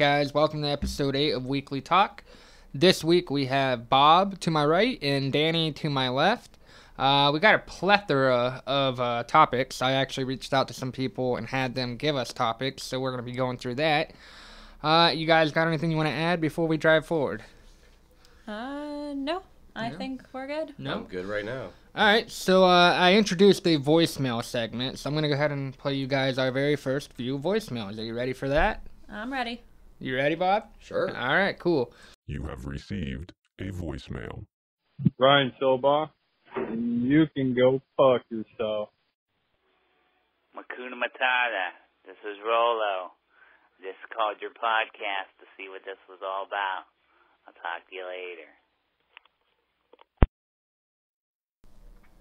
right, guys, welcome to episode 8 of Weekly Talk. This week we have Bob to my right and Danni to my left. Uh, we got a plethora of uh, topics. I actually reached out to some people and had them give us topics, so we're going to be going through that. Uh, you guys got anything you want to add before we drive forward? Uh, no. I No? think we're good. No, I'm good right now. All right, so uh, I introduced a voicemail segment, so I'm going to go ahead and play you guys our very first few voicemails. Are you ready for that? I'm ready. You ready, Bob? Sure. All right, cool. You have received a voicemail. Ryan Silbach, you can go fuck yourself. Makuna Matata. This is Rolo. Just called your podcast to see what this was all about. I'll talk to you later.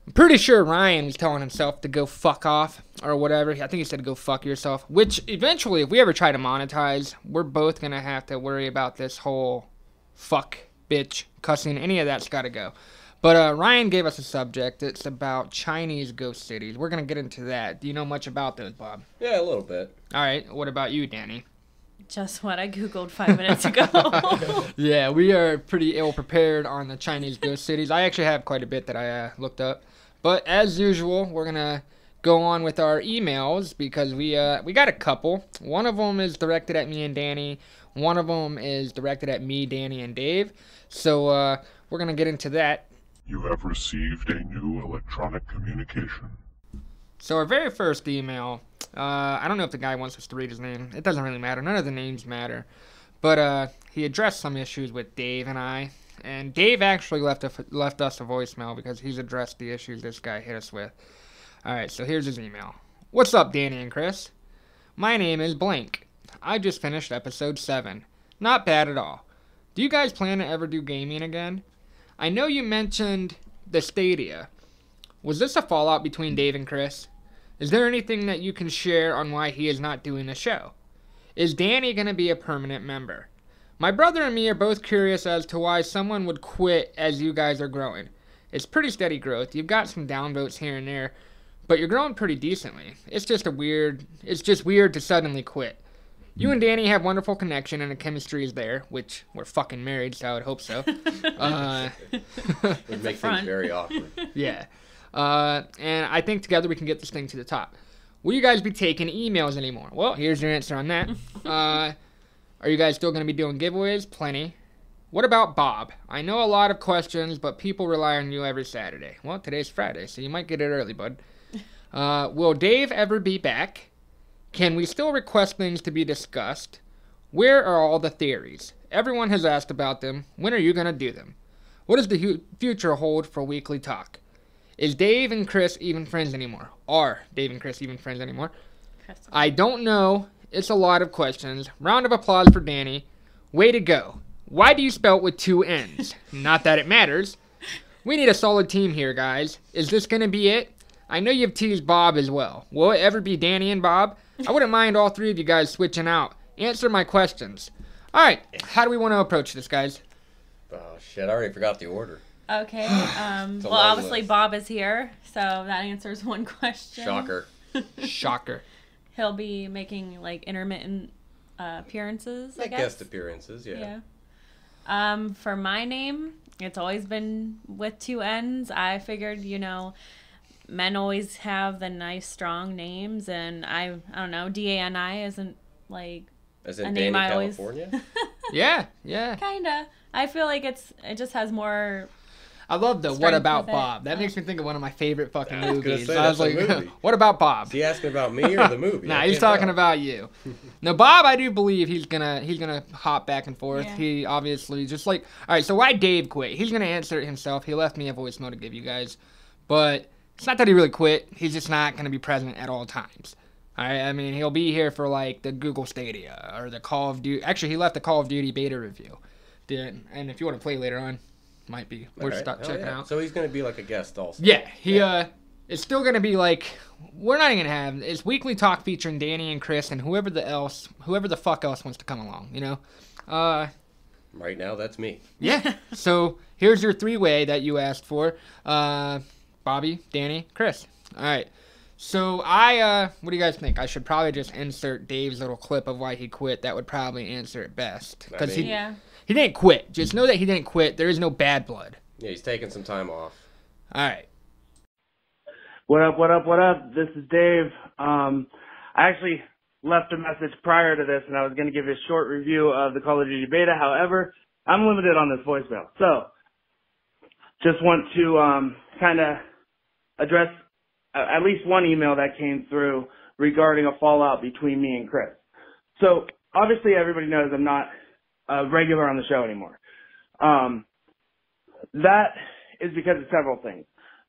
I'm pretty sure Ryan was telling himself to go fuck off or whatever. I think he said go fuck yourself. Which eventually, if we ever try to monetize, we're both gonna have to worry about this whole fuck, bitch, cussing. Any of that's got to go. But uh, Ryan gave us a subject. It's about Chinese ghost cities. We're gonna get into that. Do you know much about those, Bob? Yeah, a little bit. All right. What about you, Danni? Just what I googled five minutes ago. Yeah, we are pretty ill prepared on the Chinese ghost cities. I actually have quite a bit that I uh, looked up. But as usual, we're gonna go on with our emails because we uh, we got a couple. One of them is directed at me and Danni. One of them is directed at me, Danni, and Dave. So uh, we're gonna get into that. You have received a new electronic communication. So our very first email, uh, I don't know if the guy wants us to read his name. It doesn't really matter. None of the names matter. But uh, he addressed some issues with Dave and I, and Dave actually left a, left us a voicemail because he's addressed the issues this guy hit us with. All right, so here's his email. What's up, Danni and Chris? My name is Blank. I just finished episode seven. Not bad at all. Do you guys plan to ever do gaming again? I know you mentioned the Stadia. Was this a fallout between Dave and Chris? Is there anything that you can share on why he is not doing the show? Is Danni going to be a permanent member? My brother and me are both curious as to why someone would quit as you guys are growing. It's pretty steady growth. You've got some downvotes here and there, but you're growing pretty decently. It's just a weird, it's just weird to suddenly quit. You and Danni have wonderful connection and the chemistry is there, which we're fucking married, so I would hope so. uh, Would make things very awkward. yeah. Uh, and I think together we can get this thing to the top. Will you guys be taking emails anymore? Well, here's your answer on that. Uh, are you guys still going to be doing giveaways? Plenty. What about Bob? I know a lot of questions, but people rely on you every Saturday. Well, today's Friday, so you might get it early, bud. Uh, will Dave ever be back? Can we still request things to be discussed? Where are all the theories? Everyone has asked about them. When are you going to do them? What does the hu- future hold for weekly talk? Is Dave and Chris even friends anymore? Are Dave and Chris even friends anymore? Chris. I don't know. It's a lot of questions. Round of applause for Danni. Way to go. Why do you spell it with two N's? Not that it matters. We need a solid team here, guys. Is this going to be it? I know you've teased Bob as well. Will it ever be Danni and Bob? I wouldn't mind all three of you guys switching out. Answer my questions. All right, how do we want to approach this, guys? Oh shit! I already forgot the order. Okay. Um, well, obviously list. Bob is here, so that answers one question. Shocker. Shocker. He'll be making like intermittent uh, appearances. I Like guess. guest appearances, yeah. Yeah. Um, for my name, it's always been with two N's. I figured, you know, men always have the nice, strong names, and I, I don't know, D A N I isn't like As a in name Danny, I always California. Yeah, yeah. kinda. I feel like it's it just has more. I love the What About. Bob. That makes me think of one of my favorite fucking I was movies. say, I was like. What about Bob? Is he asking about me or the movie? Nah, I he's talking tell. about you. now, Bob, I do believe he's gonna he's gonna hop back and forth. Yeah. He obviously just like all right. So why Dave quit? He's gonna answer it himself. He left me a voicemail to give you guys, but it's not that he really quit. He's just not gonna be present at all times. All right. I mean, he'll be here for like the Google Stadia or the Call of Duty. Actually, he left the Call of Duty beta review. Did and if you want to play later on, might be All worth right. stop Hell checking yeah. out. So he's gonna be like a guest also. Yeah, he Yeah. uh it's still gonna be like we're not even gonna have it's weekly talk featuring Danni and Chris and whoever the else whoever the fuck else wants to come along, you know? Uh Right now, that's me. yeah. so here's your three way that you asked for. Uh Bobby, Danni, Chris. Alright. So I, uh, what do you guys think? I should probably just insert Dave's little clip of why he quit. That would probably answer it best. I Because mean- he Yeah. He didn't quit. Just know that he didn't quit. There is no bad blood. Yeah, he's taking some time off. All right. What up, what up, what up? This is Dave. Um, I actually left a message prior to this and I was going to give you a short review of the Call of Duty beta. However, I'm limited on this voicemail. So, just want to, um, kind of address uh, at least one email that came through regarding a fallout between me and Chris. So, obviously everybody knows I'm not a regular on the show anymore. Um, that is because of several things.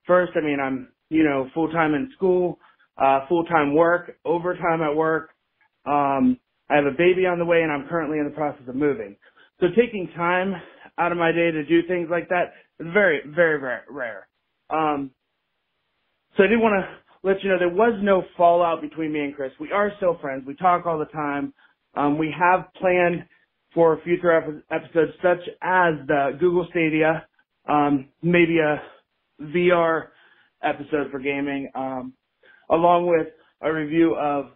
First, I mean, I'm, you know, full time in school, uh, full time work, overtime at work. Um, I have a baby on the way and I'm currently in the process of moving. So taking time out of my day to do things like that is very, very, very rare. Um, so I did want to let you know there was no fallout between me and Chris. We are still friends. We talk all the time. Um, we have planned for future ep- episodes such as the Google Stadia, um, maybe a VR episode for gaming, um, along with a review of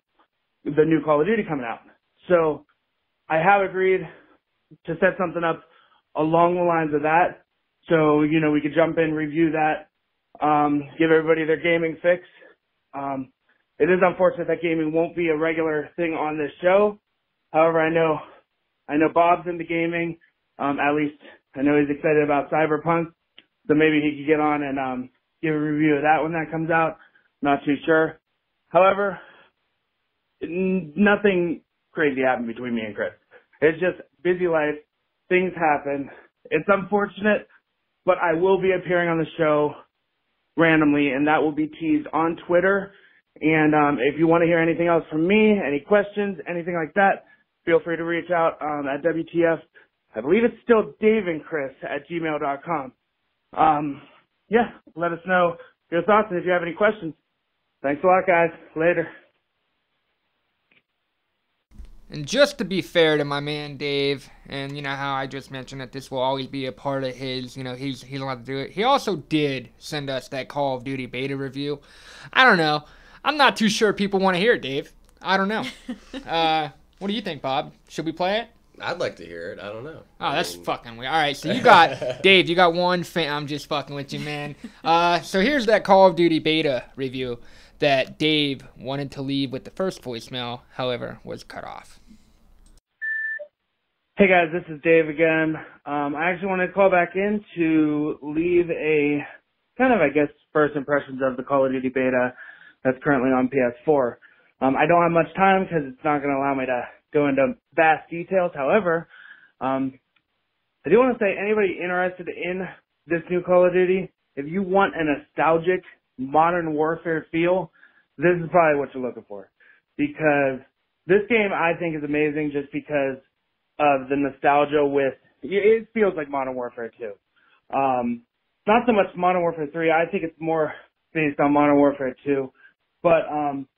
the new Call of Duty coming out. So I have agreed to set something up along the lines of that. So, you know, we could jump in, review that, um, give everybody their gaming fix. Um, it is unfortunate that gaming won't be a regular thing on this show. However, I know, I know Bob's into gaming. Um, at least I know he's excited about Cyberpunk. So maybe he could get on and, um, give a review of that when that comes out. Not too sure. However, n- nothing crazy happened between me and Chris. It's just busy life. Things happen. It's unfortunate, but I will be appearing on the show randomly, and that will be teased on Twitter. And um, if you want to hear anything else from me, any questions, anything like that, feel free to reach out um, at WTF. I believe it's still Dave and Chris at gmail.com. Um, yeah, let us know your thoughts and if you have any questions. Thanks a lot, guys. Later. And just to be fair to my man Dave, and you know how I just mentioned that this will always be a part of his, you know, he's he's allowed to do it. He also did send us that Call of Duty beta review. I don't know. I'm not too sure people want to hear it, Dave. I don't know. uh, what do you think, Bob? Should we play it? I'd like to hear it. I don't know. Oh, I that's mean, fucking weird. All right, so you got Dave. You got one fan. I'm just fucking with you, man. Uh, so here's that Call of Duty beta review that Dave wanted to leave with the first voicemail, however, was cut off. Hey guys, this is Dave again. Um, I actually wanted to call back in to leave a kind of, I guess, first impressions of the Call of Duty beta that's currently on PS4. Um, I don't have much time because it's not going to allow me to go into vast details. However, um, I do want to say anybody interested in this new Call of Duty, if you want a nostalgic modern warfare feel, this is probably what you're looking for. Because this game I think is amazing just because of the nostalgia with it feels like Modern Warfare 2. Um, not so much Modern Warfare 3. I think it's more based on Modern Warfare 2. But um,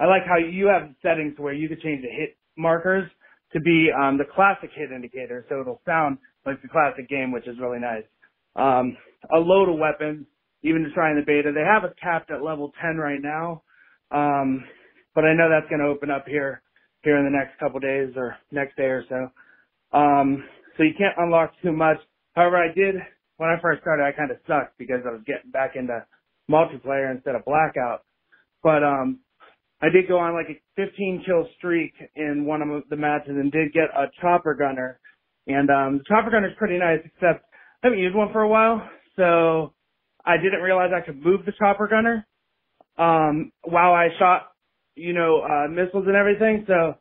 I like how you have settings where you could change the hit markers to be um, the classic hit indicator, so it'll sound like the classic game, which is really nice. Um, a load of weapons, even to try in the beta. They have it capped at level 10 right now, um, but I know that's going to open up here here in the next couple days or next day or so. Um, so you can't unlock too much. However, I did when I first started. I kind of sucked because I was getting back into multiplayer instead of blackout. But um, I did go on like a 15 kill streak in one of the matches and did get a chopper gunner. And um, the chopper gunner is pretty nice, except I haven't used one for a while, so I didn't realize I could move the chopper gunner um, while I shot, you know, uh, missiles and everything. So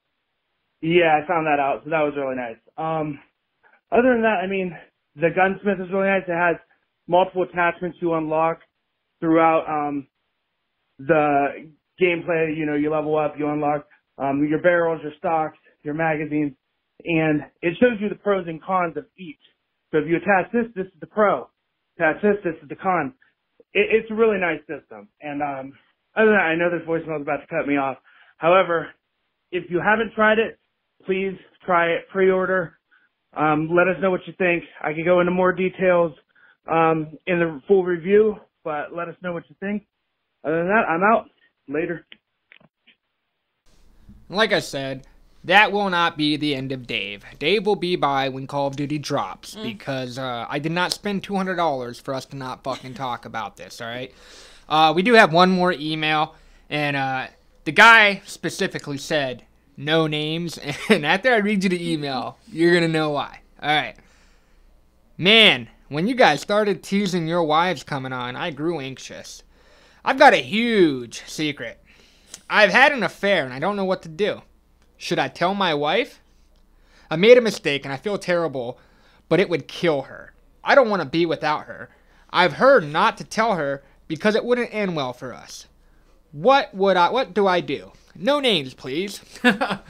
yeah, I found that out, so that was really nice. Um, other than that, I mean, the gunsmith is really nice. It has multiple attachments you unlock throughout um, the gameplay. You know, you level up, you unlock um, your barrels, your stocks, your magazines, and it shows you the pros and cons of each. So if you attach this, this is the pro. Attach this, this is the con. It, it's a really nice system. And um, other than that, I know this voicemail is about to cut me off. However, if you haven't tried it, please try it pre-order. Um, let us know what you think. I can go into more details um, in the full review, but let us know what you think. Other than that, I'm out. Later. Like I said, that will not be the end of Dave. Dave will be by when Call of Duty drops because uh, I did not spend two hundred dollars for us to not fucking talk about this. All right. Uh, we do have one more email, and uh, the guy specifically said no names. And after I read you the email, you're gonna know why. All right. Man, when you guys started teasing your wives coming on, I grew anxious. I've got a huge secret. I've had an affair and I don't know what to do. Should I tell my wife? I made a mistake and I feel terrible, but it would kill her. I don't want to be without her. I've heard not to tell her because it wouldn't end well for us. What would I what do I do? No names, please.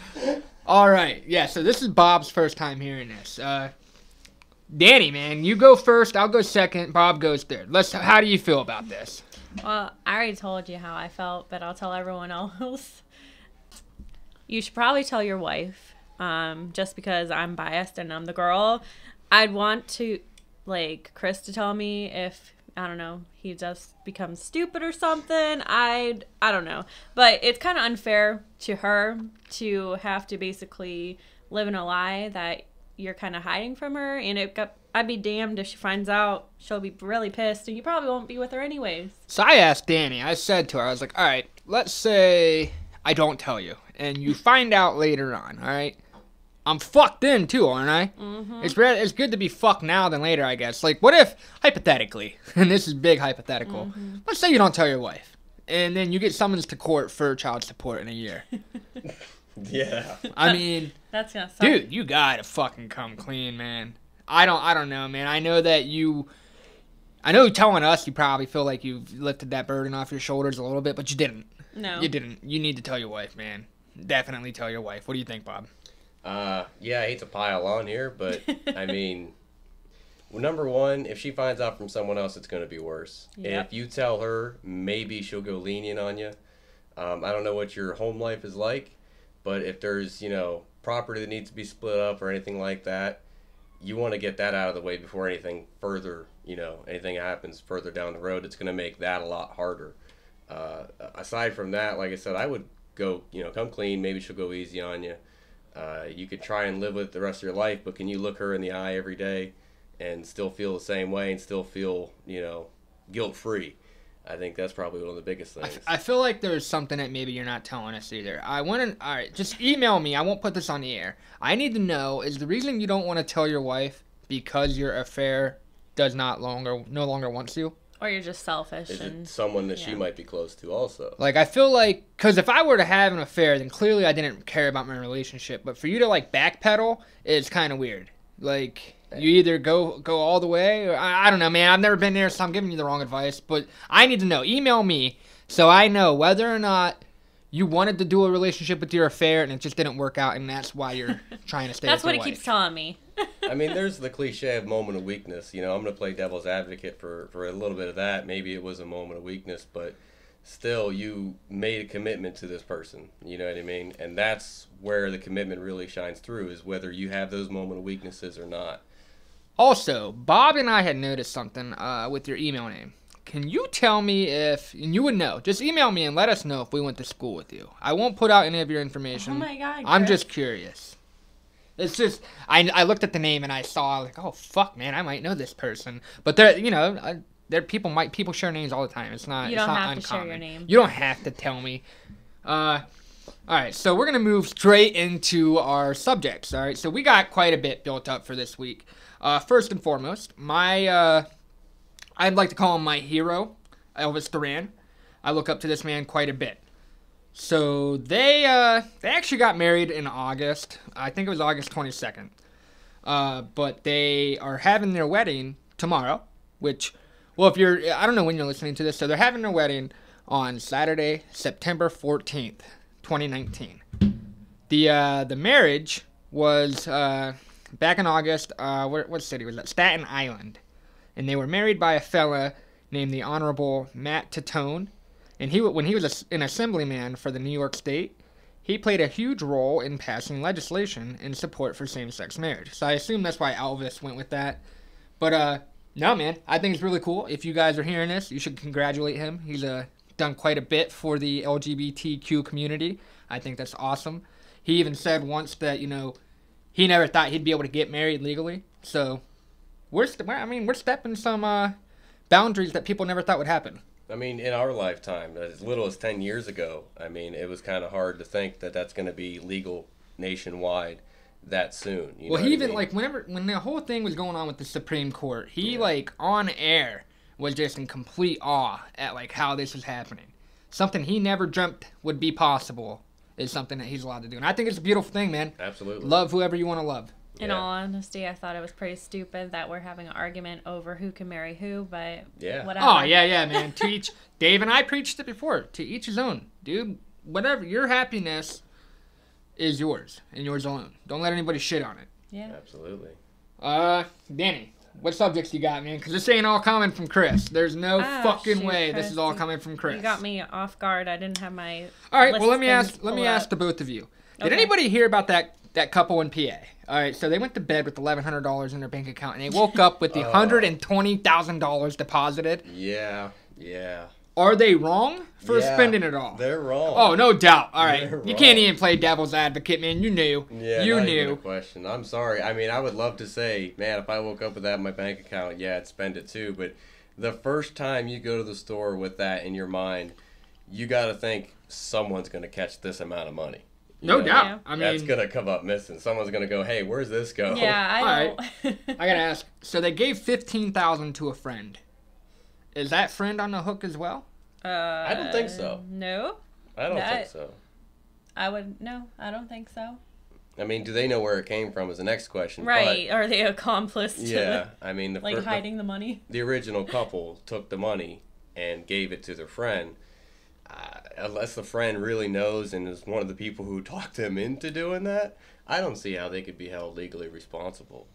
All right. Yeah, so this is Bob's first time hearing this. Uh Danni, man, you go first, I'll go second, Bob goes third. Let's how do you feel about this? Well, I already told you how I felt, but I'll tell everyone else. You should probably tell your wife, um, just because I'm biased and I'm the girl. I'd want to, like, Chris to tell me if I don't know he just becomes stupid or something. I'd I don't know, but it's kind of unfair to her to have to basically live in a lie that you're kind of hiding from her, and it got. I'd be damned if she finds out. She'll be really pissed, and you probably won't be with her anyways. So I asked Danni, I said to her, I was like, all right, let's say I don't tell you, and you find out later on, all right? I'm fucked in too, aren't I? Mm-hmm. It's re- it's good to be fucked now than later, I guess. Like, what if, hypothetically, and this is big hypothetical, let's say you don't tell your wife, and then you get summons to court for child support in a year. Yeah. I mean, That's gonna suck. dude, you gotta fucking come clean, man. I don't, I don't know, man. I know that you, I know telling us you probably feel like you've lifted that burden off your shoulders a little bit, but you didn't. No. You didn't. You need to tell your wife, man. Definitely tell your wife. What do you think, Bob? Uh, yeah, I hate to pile on here, but I mean, well, number one, if she finds out from someone else, it's going to be worse. Yep. If you tell her, maybe she'll go lenient on you. Um, I don't know what your home life is like, but if there's, you know, property that needs to be split up or anything like that, you want to get that out of the way before anything further, you know, anything happens further down the road. It's going to make that a lot harder. Uh, aside from that, like I said, I would go, you know, come clean. Maybe she'll go easy on you. Uh, you could try and live with it the rest of your life, but can you look her in the eye every day and still feel the same way and still feel, you know, guilt free? I think that's probably one of the biggest things. I feel like there's something that maybe you're not telling us either. I want to. All right, just email me. I won't put this on the air. I need to know is the reason you don't want to tell your wife because your affair does not longer no longer wants you. Or you're just selfish Is and it someone that she might be close to also? Like I feel like because if I were to have an affair, then clearly I didn't care about my relationship. But for you to like backpedal is kind of weird. Like you either go go all the way, or I, I don't know, man. I've never been there, so I'm giving you the wrong advice. But I need to know. Email me so I know whether or not you wanted to do a relationship with your affair and it just didn't work out, and that's why you're trying to stay. that's with what your he keeps telling me. I mean, there's the cliche of moment of weakness. You know, I'm going to play devil's advocate for, for a little bit of that. Maybe it was a moment of weakness, but still, you made a commitment to this person. You know what I mean? And that's where the commitment really shines through is whether you have those moment of weaknesses or not. Also, Bob and I had noticed something uh, with your email name. Can you tell me if, and you would know, just email me and let us know if we went to school with you. I won't put out any of your information. Oh my God, I'm Chris. just curious. It's just, I, I looked at the name and I saw, like, oh, fuck, man, I might know this person. But there, you know, uh, there people might, people share names all the time. It's not, You don't not have to share your name. You don't have to tell me. Uh, all right, so we're gonna move straight into our subjects. All right, so we got quite a bit built up for this week. Uh, first and foremost, my uh, I'd like to call him my hero, Elvis Duran. I look up to this man quite a bit. So they uh, they actually got married in August. I think it was August twenty second. Uh, but they are having their wedding tomorrow, which, well, if you're, I don't know when you're listening to this, so they're having their wedding on Saturday, September 14th, 2019. The, uh, the marriage was, uh, back in August, uh, where, what city was that? Staten Island. And they were married by a fella named the Honorable Matt Titone. And he, when he was a, an assemblyman for the New York State, he played a huge role in passing legislation in support for same-sex marriage. So I assume that's why Elvis went with that. But uh, no, man, I think it's really cool. If you guys are hearing this, you should congratulate him. He's a done quite a bit for the LGBTQ community. I think that's awesome. He even said once that you know he never thought he'd be able to get married legally. So we're st- I mean we're stepping some uh, boundaries that people never thought would happen. I mean, in our lifetime, as little as 10 years ago, I mean, it was kind of hard to think that that's going to be legal nationwide that soon. You well, he what I even mean? like whenever when the whole thing was going on with the Supreme Court, he like on air was just in complete awe at like how this is happening. Something he never dreamt would be possible is something that he's allowed to do, and I think it's a beautiful thing, man. Absolutely. Love whoever you want to love. In Yeah. all honesty, I thought it was pretty stupid that we're having an argument over who can marry who, but Yeah. whatever. Oh yeah, yeah, man. to each, Dave and I preached it before. To each his own, dude. Whatever your happiness is yours and yours alone. Don't let anybody shit on it. Yeah. Absolutely. Uh, Danni, what subjects you got, man? Because this ain't all coming from Chris. There's no Ah, fucking shoot, way this is all coming from Chris. You got me off guard. I didn't have my. All right, list well let me ask let me pulled ask the both of you. Did Okay. anybody hear about that that couple in PA? All right, so they went to bed with eleven hundred dollars in their bank account, and they woke up with the Oh. hundred and twenty thousand dollars deposited. Yeah. Yeah. Are they wrong for Yeah, spending it all? They're wrong. Oh, no doubt. All right, They're you wrong. can't even play devil's advocate, man. You knew. Yeah, you not even a knew. question. I'm sorry. I mean, I would love to say, man, if I woke up with that in my bank account, yeah, I'd spend it too. But the first time you go to the store with that in your mind, you got to think someone's going to catch this amount of money. You No know? doubt. Yeah. I mean, That's gonna come up missing. Someone's gonna go, "Hey, where's this go?" Yeah, I All don't. I gotta ask. So they gave fifteen thousand to a friend. Is that friend on the hook as well? uh, I don't think so. No, I don't think so. I would. No, I don't think so. I mean, do they know where it came from? Is the next question. Right? Are they accomplice But, to yeah. I mean, the, like fir- hiding the money? the original couple took the money and gave it to their friend. Uh, unless the friend really knows and is one of the people who talked them into doing that, I don't see how they could be held legally responsible.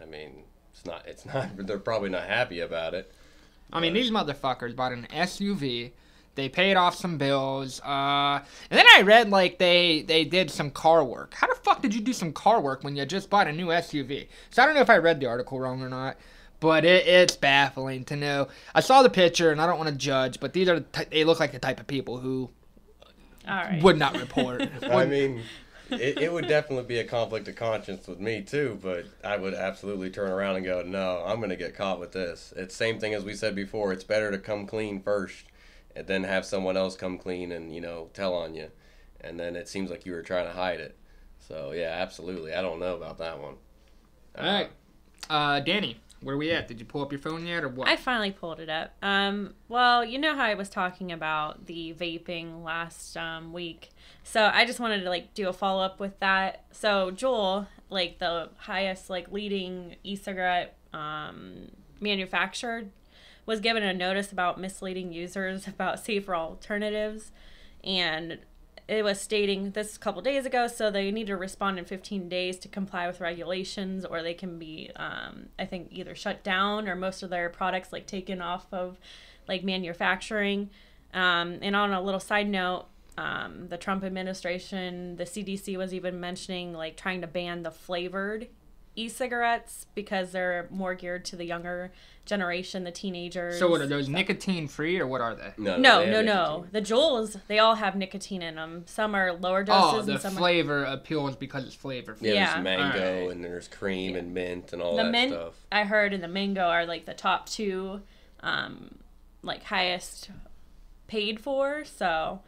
I mean, it's not. It's not. They're probably not happy about it. I mean, these motherfuckers bought an SUV. They paid off some bills. Uh, and then I read like they they did some car work. How the fuck did you do some car work when you just bought a new SUV? So I don't know if I read the article wrong or not, but it, it's baffling to know. I saw the picture and I don't want to judge, but these are the ty- they look like the type of people who All right. would not report. I mean, it, it would definitely be a conflict of conscience with me too, but I would absolutely turn around and go, no, I'm going to get caught with this. It's same thing as we said before. It's better to come clean first and then have someone else come clean and, you know, tell on you. And then it seems like you were trying to hide it. So, yeah, absolutely. I don't know about that one. All right, uh, Danni, where are we at? Did you pull up your phone yet or what? I finally pulled it up. Um, well, you know how I was talking about the vaping last um, week. So I just wanted to like do a follow up with that. So Juul, like the highest like leading e-cigarette um, manufacturer, was given a notice about misleading users about safer alternatives, and it was stating this a couple days ago. So they need to respond in 15 days to comply with regulations, or they can be, um, I think, either shut down or most of their products like taken off of like manufacturing. Um, and on a little side note, um, the Trump administration, the CDC was even mentioning like trying to ban the flavored e-cigarettes because they're more geared to the younger generation, the teenagers. so what are those nicotine free or what are they? No, No, they no, no. The Juuls, they all have nicotine in them. Some are lower doses. Oh, doses the and some flavor appeals because it's flavor. Yeah, Yeah. there's mango Alright. and there's cream and mint and all the that mint. stuff. I heard and the mango are like the top two, um, like highest paid for. So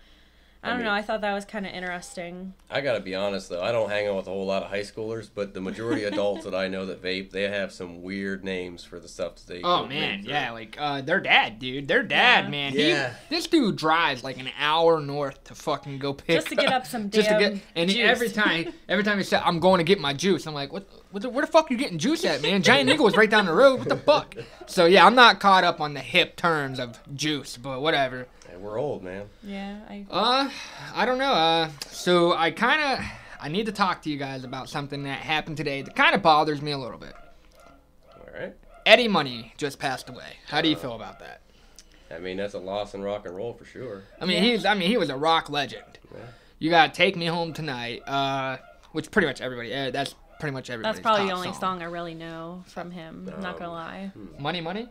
I don't mean- know. I thought that was kind of interesting. I gotta be honest though, I don't hang out with a whole lot of high schoolers, but the majority of adults that I know that vape, they have some weird names for the stuff that they. Oh vape man, through. yeah, like uh, their dad, dude, their dad, Yeah. man. Yeah. He, this dude drives like an hour north to fucking go pick Just to get up some just to damn get, and he, juice. every time, every time he said, "I'm going to get my juice," I'm like, "What? what the, where the fuck are you getting juice at, man? Giant Eagle is right down the road. What the fuck?" So yeah, I'm not caught up on the hip terms of juice, but whatever. Hey, we're old, man. Yeah, I. Uh, I don't know. Uh, so I kind of, I need to talk to you guys about something that happened today that kind of bothers me a little bit. All right. Eddie Money just passed away. How do you feel about that? I mean, that's a loss in rock and roll for sure. I mean, he's I mean, he was a rock legend. Yeah. You gotta "Take Me Home Tonight," uh, which pretty much everybody. Uh, that's pretty much everybody. That's probably the only song I really know from him. I'm not gonna lie. Money, money.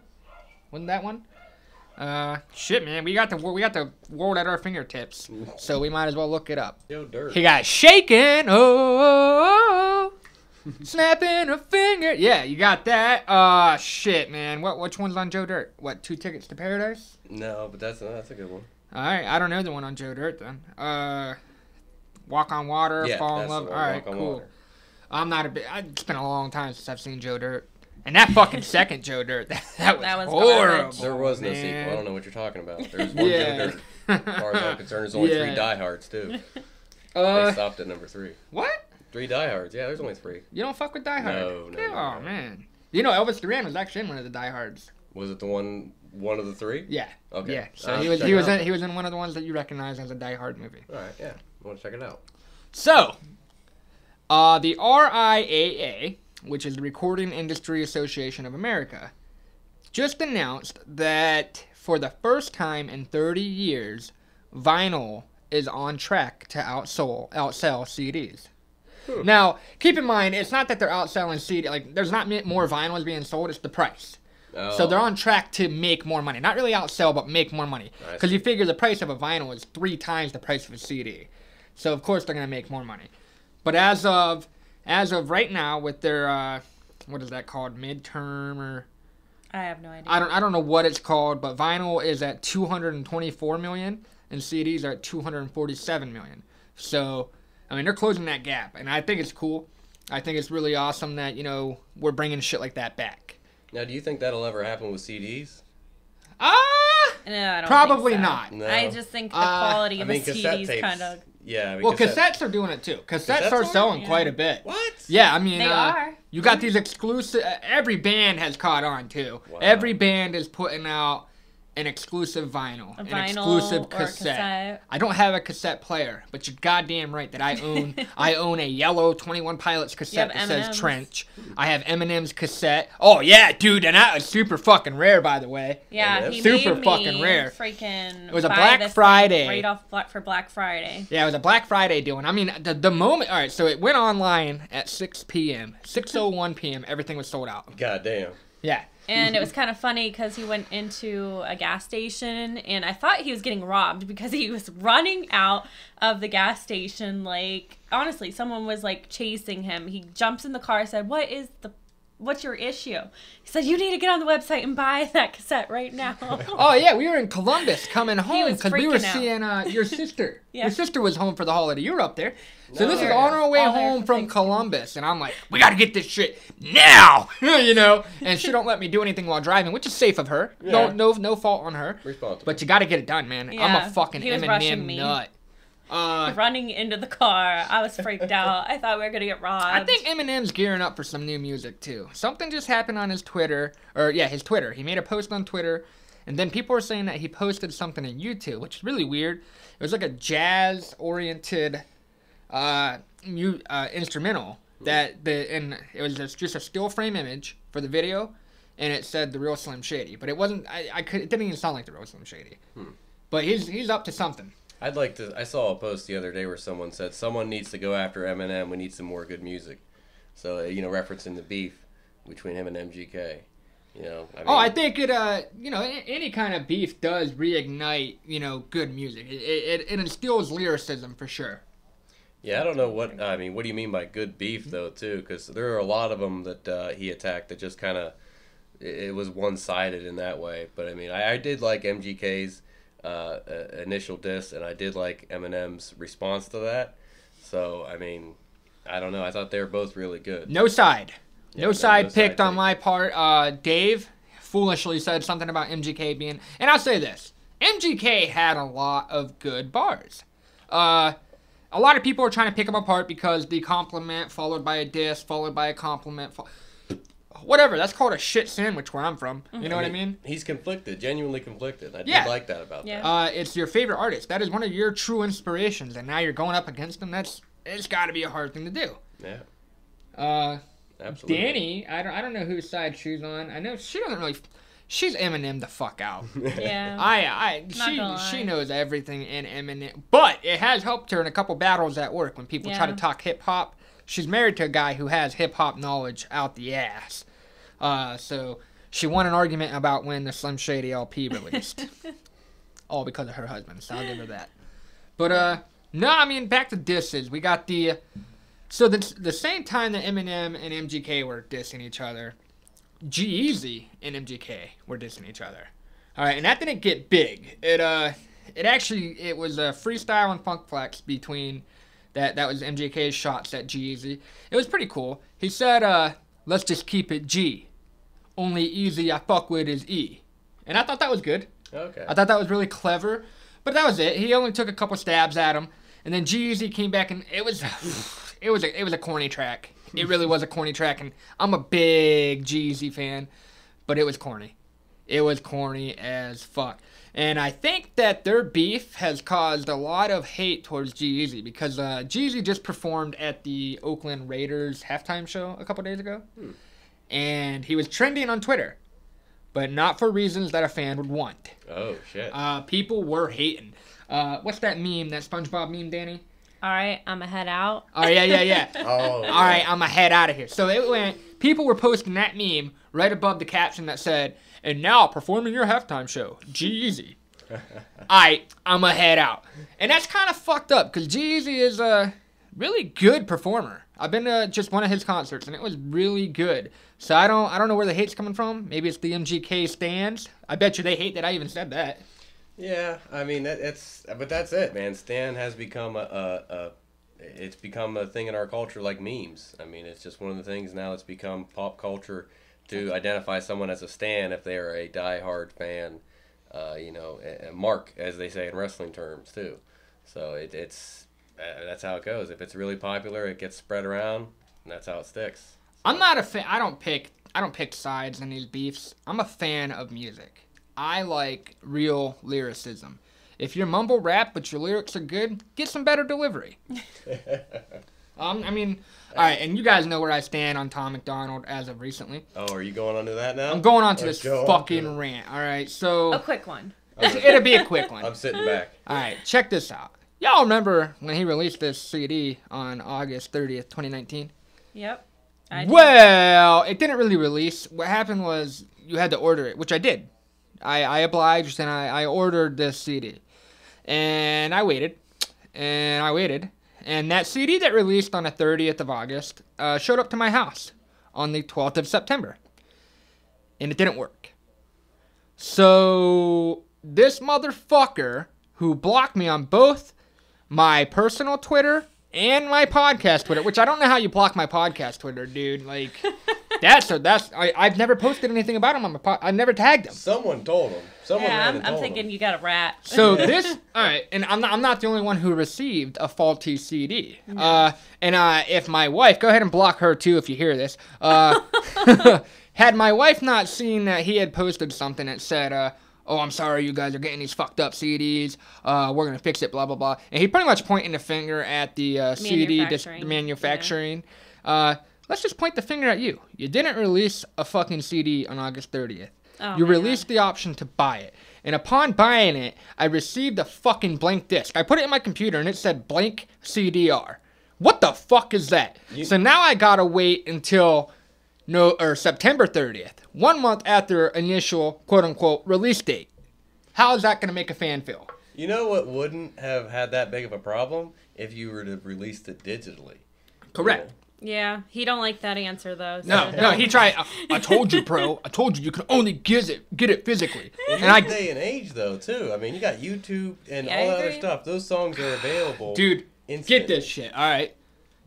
Wasn't that one? Uh, shit, man, we got the we got the world at our fingertips, so we might as well look it up. Yo, dirt. He got shaken, oh, oh, oh, snapping a finger. Yeah, you got that. Uh, shit, man. What which one's on Joe Dirt? What two tickets to paradise? No, but that's that's a good one. All right, I don't know the one on Joe Dirt then. Uh, Walk on Water, Yeah, Fall in Love. All right, cool. Water. I'm not a bit. It's been a long time since I've seen Joe Dirt, and that fucking second Joe Dirt, that, that was, That was horrible. garbage. There was no Oh, man. sequel. I don't know what you're talking about. There's one Yeah. Joe Dirt. As far as I'm concerned, there's only Yeah. three diehards too. They Uh, stopped at number three. what? Three diehards. Yeah, there's only three. You don't fuck with Die Hard? No, no, Yeah, no, Oh no. man. You know Elvis Duran was actually in one of the Die Hards. Was it the one one of the three? Yeah. Okay. Yeah. So I'll he was he was in, he was in one of the ones that you recognize as a Die Hard movie. All right. Yeah. I want to check it out. So, uh, the RIAA, which is the Recording Industry Association of America, just announced that for the first time in 30 years, vinyl is on track to outsell outsell CDs. Hmm. Now, keep in mind, it's not that they're outselling CD. Like, there's not more vinyls being sold; it's the price. Oh, So they're oh. on track to make more money. Not really outsell, but make more money. Because you figure the price of a vinyl is three times the price of a CD. So of course they're gonna make more money. But as of as of right now, with their uh, what is that called, midterm or I have no idea. I don't I don't know what it's called, but vinyl is at 224 million and CDs are at 247 million. So I mean they're closing that gap, and I think it's cool. I think it's really awesome that you know we're bringing shit like that back. Now, do you think that'll ever happen with CDs? Ah. No, I don't Probably think so. not. No. I just think the Uh, quality I of mean, a cassette CD is kind of. Yeah. I mean, Well, cassette- cassettes are doing it too. Cassettes, Cassettes are are? selling Yeah. quite a bit. What? Yeah, I mean, They uh, are. you got these exclusive. uh, Every band has caught on too. Wow. Every band is putting out an exclusive vinyl, A an vinyl exclusive or cassette. cassette. I don't have a cassette player, but you're goddamn right that I own. I own a yellow Twenty One Pilots cassette that says Eminem's. Trench. I have Eminem's cassette. Oh yeah, dude, and that was super fucking rare, by the way. Yeah, he super made me fucking rare. Freaking. It was a Black Friday. Right off black for Black Friday. Yeah, it was a Black Friday deal, and I mean the the moment. All right, so it went online at 6 p.m. 6:01 p.m. Everything was sold out. Goddamn. Yeah. And it was kind of funny because he went into a gas station and I thought he was getting robbed because he was running out of the gas station. Like, honestly, someone was like chasing him. He jumps in the car, said, What is the. What's your issue? He said, You need to get on the website and buy that cassette right now. Oh yeah, we were in Columbus coming home because we were out. seeing uh, your sister. Yeah. Your sister was home for the holiday. You were up there. So this is on our way All home from Columbus, and I'm like, we got to get this shit now, you know. And she don't let me do anything while driving, which is safe of her. No, Yeah. no, no fault on her. Responsible. But you got to get it done, man. I'm a fucking he was rushing Eminem me. nut. Uh, Running into the car. I was freaked out. I thought we were going to get robbed. I think Eminem's gearing up for some new music too. Something just happened on his Twitter, or yeah, his Twitter. He made a post on Twitter, and then people were saying that he posted something on YouTube, which is really weird. It was like a jazz-oriented uh, mu- uh, instrumental that the and it was just, just a still frame image for the video, and it said the real Slim Shady, but it wasn't. I, I could. It didn't even sound like the real Slim Shady. But he's he's up to something. I'd like to. I saw a post the other day where someone said someone needs to go after Eminem. We need some more good music. So uh, you know, referencing the beef between him and MGK. You know. I mean, Oh, I think it. Uh, you know, any kind of beef does reignite. You know, good music. It it, it instills lyricism for sure. Yeah, I don't know what I mean. What do you mean by good beef, though, too? Because there are a lot of them that uh, he attacked that just kind of it, it was one sided in that way. But I mean, I, I did like MGK's uh, uh, initial diss, and I did like Eminem's response to that. So I mean, I don't know. I thought they were both really good. No side. Yeah, no no- side no side picked on taken. my part. Uh, Dave foolishly said something about MGK being, and I'll say this: MGK had a lot of good bars. Uh, a lot of people are trying to pick him apart because the compliment followed by a diss followed by a compliment. Fo- Whatever. That's called a shit sandwich where I'm from. You know what I mean? He's conflicted, genuinely conflicted. I Yeah. did like that about Yeah. that. Uh, it's your favorite artist. That is one of your true inspirations, and now you're going up against him. That's it's got to be a hard thing to do. Yeah, Uh, absolutely. Danni, I don't, I don't know whose side she's on. I know she doesn't really. She's Eminem the fuck out. Yeah. I, I, Not she, she knows everything in Eminem, but it has helped her in a couple battles at work when people try to talk hip hop. She's married to a guy who has hip hop knowledge out the ass. Uh, so she won an argument about when the Slim Shady LP released. All because of her husband, so I'll give her that. But uh, no, I mean back to disses. We got the so the the same time that Eminem and MGK were dissing each other, G-Eazy and MGK were dissing each other. All right, and that didn't get big. It uh, it actually it was a freestyle and Funk Flex between that that was MGK's shots at G-Eazy. It was pretty cool. He said, uh, "Let's just keep it G. Only easy I fuck with is E," and I thought that was good. Okay. I thought that was really clever, but that was it. He only took a couple stabs at him, and then G-Eazy came back and it was, it was a, it was a corny track. It really was a corny track, and I'm a big G-Eazy fan, but it was corny. It was corny as fuck. And I think that their beef has caused a lot of hate towards G-Eazy because uh, G-Eazy just performed at the Oakland Raiders halftime show a couple days ago, and he was trending on Twitter, but not for reasons that a fan would want. oh shit. Uh, people were hating. Uh, what's that meme? That SpongeBob meme, Danni? All right, I'm a head out. Oh yeah, yeah, yeah. oh. All right, I'm gonna head out of here. So it went. People were posting that meme right above the caption that said, "And now performing your halftime show, G-Eazy." I I'm a head out, and that's kind of fucked up because G-Eazy is a really good performer. I've been to just one of his concerts, and it was really good. So I don't I don't know where the hate's coming from. Maybe it's the MGK stands. I bet you they hate that I even said that. Yeah, I mean that, it's but that's it, man. Stan has become a, a, a it's become a thing in our culture like memes. I mean, it's just one of the things now. It's become pop culture to identify someone as a stan if they are a diehard fan. Uh, you know, a, a mark as they say in wrestling terms too. So it, it's uh, that's how it goes. If it's really popular, it gets spread around, and that's how it sticks. I'm not a fan. I don't pick. I don't pick sides in these beefs. I'm a fan of music. I like real lyricism. If you're mumble rap but your lyrics are good, get some better delivery. um, I mean, all right, and you guys know where I stand on Tom MacDonald as of recently. Oh, are you going on to that now? I'm going on to Let's this go to fucking it. rant. All right, so A quick one. it'll be a quick one. I'm sitting back. All right, check this out. Y'all remember when he released this CD on August 30th, 2019? Yep. I. Well, it didn't really release. What happened was you had to order it, which I did. I, I obliged and I, I ordered this CD. And I waited. And I waited. And that CD that released on the 30th of August uh, showed up to my house on the 12th of September. And it didn't work. So this motherfucker who blocked me on both my personal Twitter and my podcast Twitter, which I don't know how you block my podcast Twitter, dude. Like that's a, that's I, I've never posted anything about him on my pod. I never tagged him. Someone told him. Someone Yeah, I'm, and I'm thinking him. you got a rat. So this, all right, and I'm not, I'm not the only one who received a faulty CD. Uh, and uh, if my wife, go ahead and block her too if you hear this. Uh, had my wife not seen that he had posted something that said, uh, "Oh, I'm sorry, you guys are getting these fucked up CDs. Uh, we're gonna fix it." Blah blah blah. And he pretty much pointing the finger at the uh, CD dis- Manufacturing, manufacturing. Uh, let's just point the finger at you. You didn't release a fucking CD on August 30th. Oh, you my released the option to buy it. And upon buying it, I received a fucking blank disc. I put it in my computer and it said blank CDR. What the fuck is that? You- so now I gotta wait until no or September 30th, one month after initial quote unquote release date. How is that gonna make a fan feel? You know what wouldn't have had that big of a problem if you were to have released it digitally. Correct. yeah, he don't like that answer though. so No, no, don't- he tried. I, I told you, bro. I told you you can only get it, get it physically. In And I, day and age, though, too. I mean, you got YouTube and Yeah, all that other stuff. Those songs are available. dude, Instant. get this shit. All right,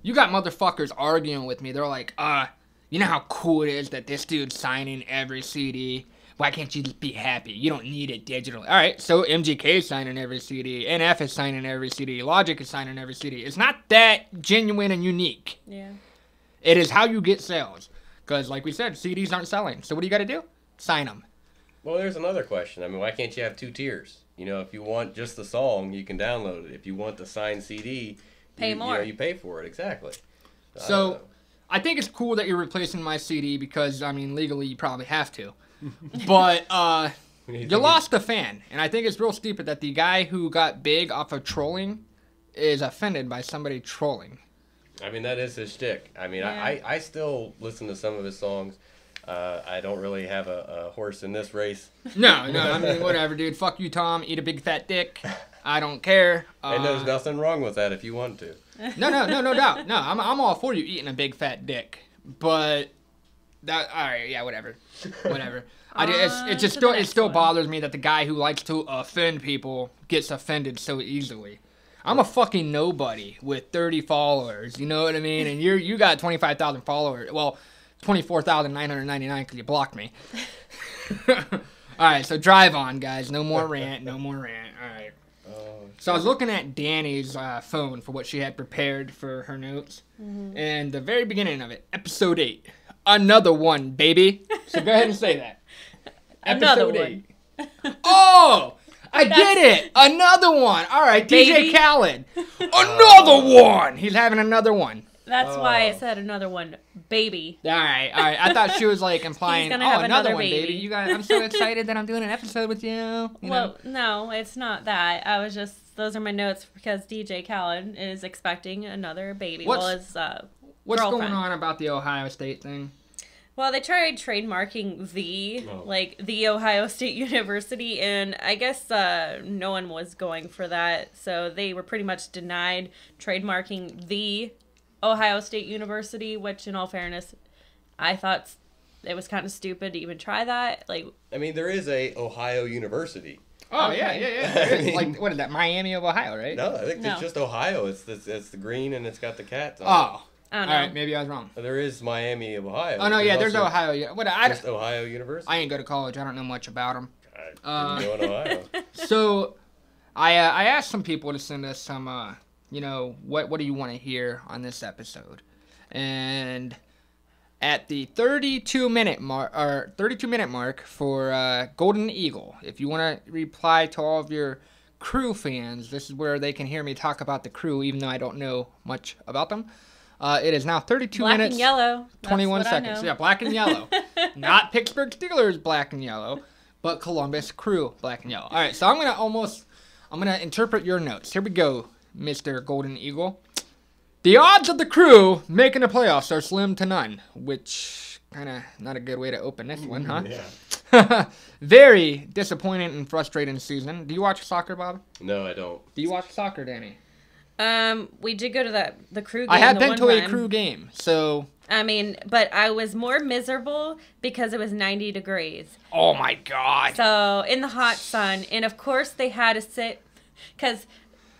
you got motherfuckers arguing with me. They're like, uh, you know how cool it is that this dude's signing every CD. Why can't you just be happy? You don't need it digitally. All right, so MGK is signing every CD. NF is signing every CD. Logic is signing every CD. It's not that genuine and unique. Yeah. It is how you get sales. Because, like we said, CDs aren't selling. So what do you got to do? Sign them. Well, there's another question. I mean, why can't you have two tiers? You know, if you want just the song, you can download it. If you want the signed CD, Pay you, more. You, know, you pay for it. Exactly. I don't So, know. I think it's cool that you're replacing my CD because, I mean, legally you probably have to. but, uh, You you lost a fan. And I think it's real stupid that the guy who got big off of trolling is offended by somebody trolling. I mean, that is his shtick. I mean, Yeah. I, I, I still listen to some of his songs. Uh, I don't really have a, a horse in this race, No, no, I mean whatever, dude. Fuck you, Tom. Eat a big fat dick. I don't care. and there's Uh, nothing wrong with that if you want to. No, no, no, no doubt. No, I'm, I'm all for you eating a big fat dick, but that all right, yeah, whatever, whatever. I just, it's, it just still it still one. bothers me that the guy who likes to offend people gets offended so easily. I'm a fucking nobody with 30 followers. You know what I mean? And you're you got 25,000 followers. Well, 24,999 because you blocked me. all right, so drive on, guys. No more rant. No more rant. All right. So I was looking at Danni's uh, phone for what she had prepared for her notes, Mm-hmm. and the very beginning of it, episode eight, another one, baby. So go ahead and say that. Another Episode one. eight. Oh, I get it. Another one. All right, Baby. DJ Khaled. Another one. He's having another one. That's why I Oh. said another one, baby. All right, all right. I thought she was like implying, gonna oh, have another another one, baby. baby. You guys, I'm so excited that I'm doing an episode with you. you know? well, no, it's not that. I was just those are my notes because DJ Khaled is expecting another baby. What's- well, his uh, What's girlfriend. going on about the Ohio State thing? Well, they tried trademarking the Oh. like the Ohio State University, and I guess uh, no one was going for that, so they were pretty much denied trademarking the Ohio State University. Which, in all fairness, I thought it was kind of stupid to even try that. Like, I mean, there is a Ohio University. Oh Okay. yeah, yeah, yeah. I mean- like what is that? Miami of Ohio, right? No, I think No. it's just Ohio. It's the, it's the green and it's got the cats. On Oh, I don't know. right. Maybe I was wrong. There is Miami of Ohio. Oh no, yeah. There's Ohio. Yeah. What? I, Just Ohio University. I ain't go to college. I don't know much about them. I Uh, didn't go in Ohio. So, I uh, I asked some people to send us some uh you know what what do you want to hear on this episode, and at the 32 minute mark or 32 minute mark for uh, Golden Eagle, if you want to reply to all of your crew fans, this is where they can hear me talk about the crew, even though I don't know much about them. Uh, it is now 32 black minutes. and yellow. 21 seconds. Yeah, black and yellow. Not Pittsburgh Steelers black and yellow, but Columbus Crew black and yellow. All right, so I'm going to almost I'm going to interpret your notes. Here we go, Mr. Golden Eagle. The odds of the crew making the playoffs are slim to none, which kind of not a good way to open this one, huh? Yeah. Very disappointing and frustrating season. Do you watch soccer, Bob? No, I don't. Do you watch soccer, Danni? Um, we did go to that the crew. Game I have been one to a time. crew game, so I mean, but I was more miserable because it was 90 degrees. oh my god. So in the hot sun, and of course they had to sit, cause.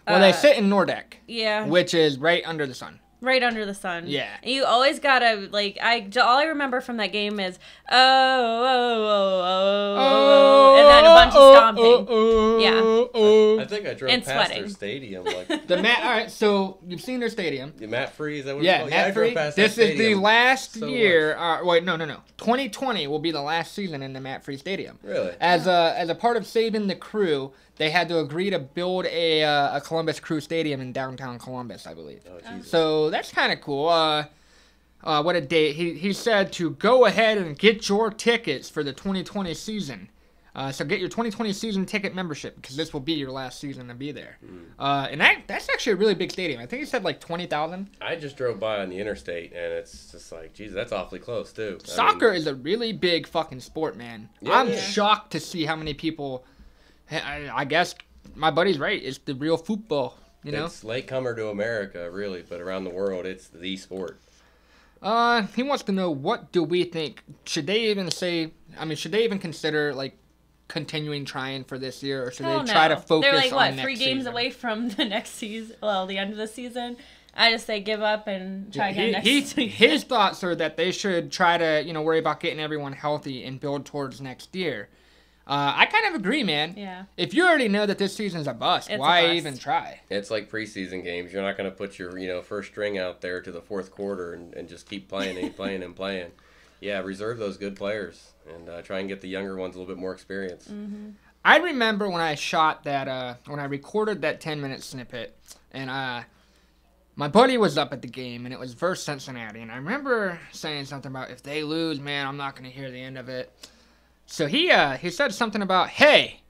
Well, they uh, sit in Nordecke, Yeah, which is right under the sun. right under the sun. Yeah. You always gotta like I all I remember from that game is oh oh oh oh, oh and then a bunch of stomping. Yeah. I think I drove And past sweating. their stadium. Like The Matt. All right, so you've seen their stadium. the MAPFRE, is that what it's Yeah, called? Matt I drove Free. past This is the last so year. Uh, wait, no, no, no. 2020 will be the last season in the MAPFRE Stadium. Really? As a as a part of saving the crew, they had to agree to build a uh, a Columbus Crew Stadium in downtown Columbus, I believe. Oh, Jesus. So that's kind of cool. Uh, uh, what a date. He, he said to go ahead and get your tickets for the 2020 season. Uh, so get your 2020 season ticket membership because this will be your last season to be there. Uh, and that that's actually a really big stadium. I think he said like 20,000. I just drove by on the interstate, and it's just like, Jesus, that's awfully close too. I mean, Soccer is a really big fucking sport, man. Yeah, I'm yeah. shocked to see how many people. I, I guess my buddy's right. It's the real football. You know. it's latecomer to America, really, but around the world, it's the sport. Uh, he wants to know what do we think? Should they even say? I mean, should they even consider like continuing trying for this year, or should Hell they try to focus They're like on what next three games season? away from the next season. Well, the end of the season. I just say give up and try Yeah, again next he, season. he, his thoughts are that they should try to, you know, worry about getting everyone healthy and build towards next year. Uh, I kind of agree, man. Yeah. If you already know that this season's a bust, It's a why bust. even try? It's like preseason games. You're not going to put your, you know, first string out there to the fourth quarter and, and just keep playing and playing and playing. Yeah, reserve those good players and uh, try and get the younger ones a little bit more experience. Mm. I remember when I shot that, uh, when I recorded that 10 minute snippet, and uh, my buddy was up at the game, and it was versus Cincinnati, and I remember saying something about if they lose, man, I'm not going to hear the end of it. So he, uh, he said something about, hey,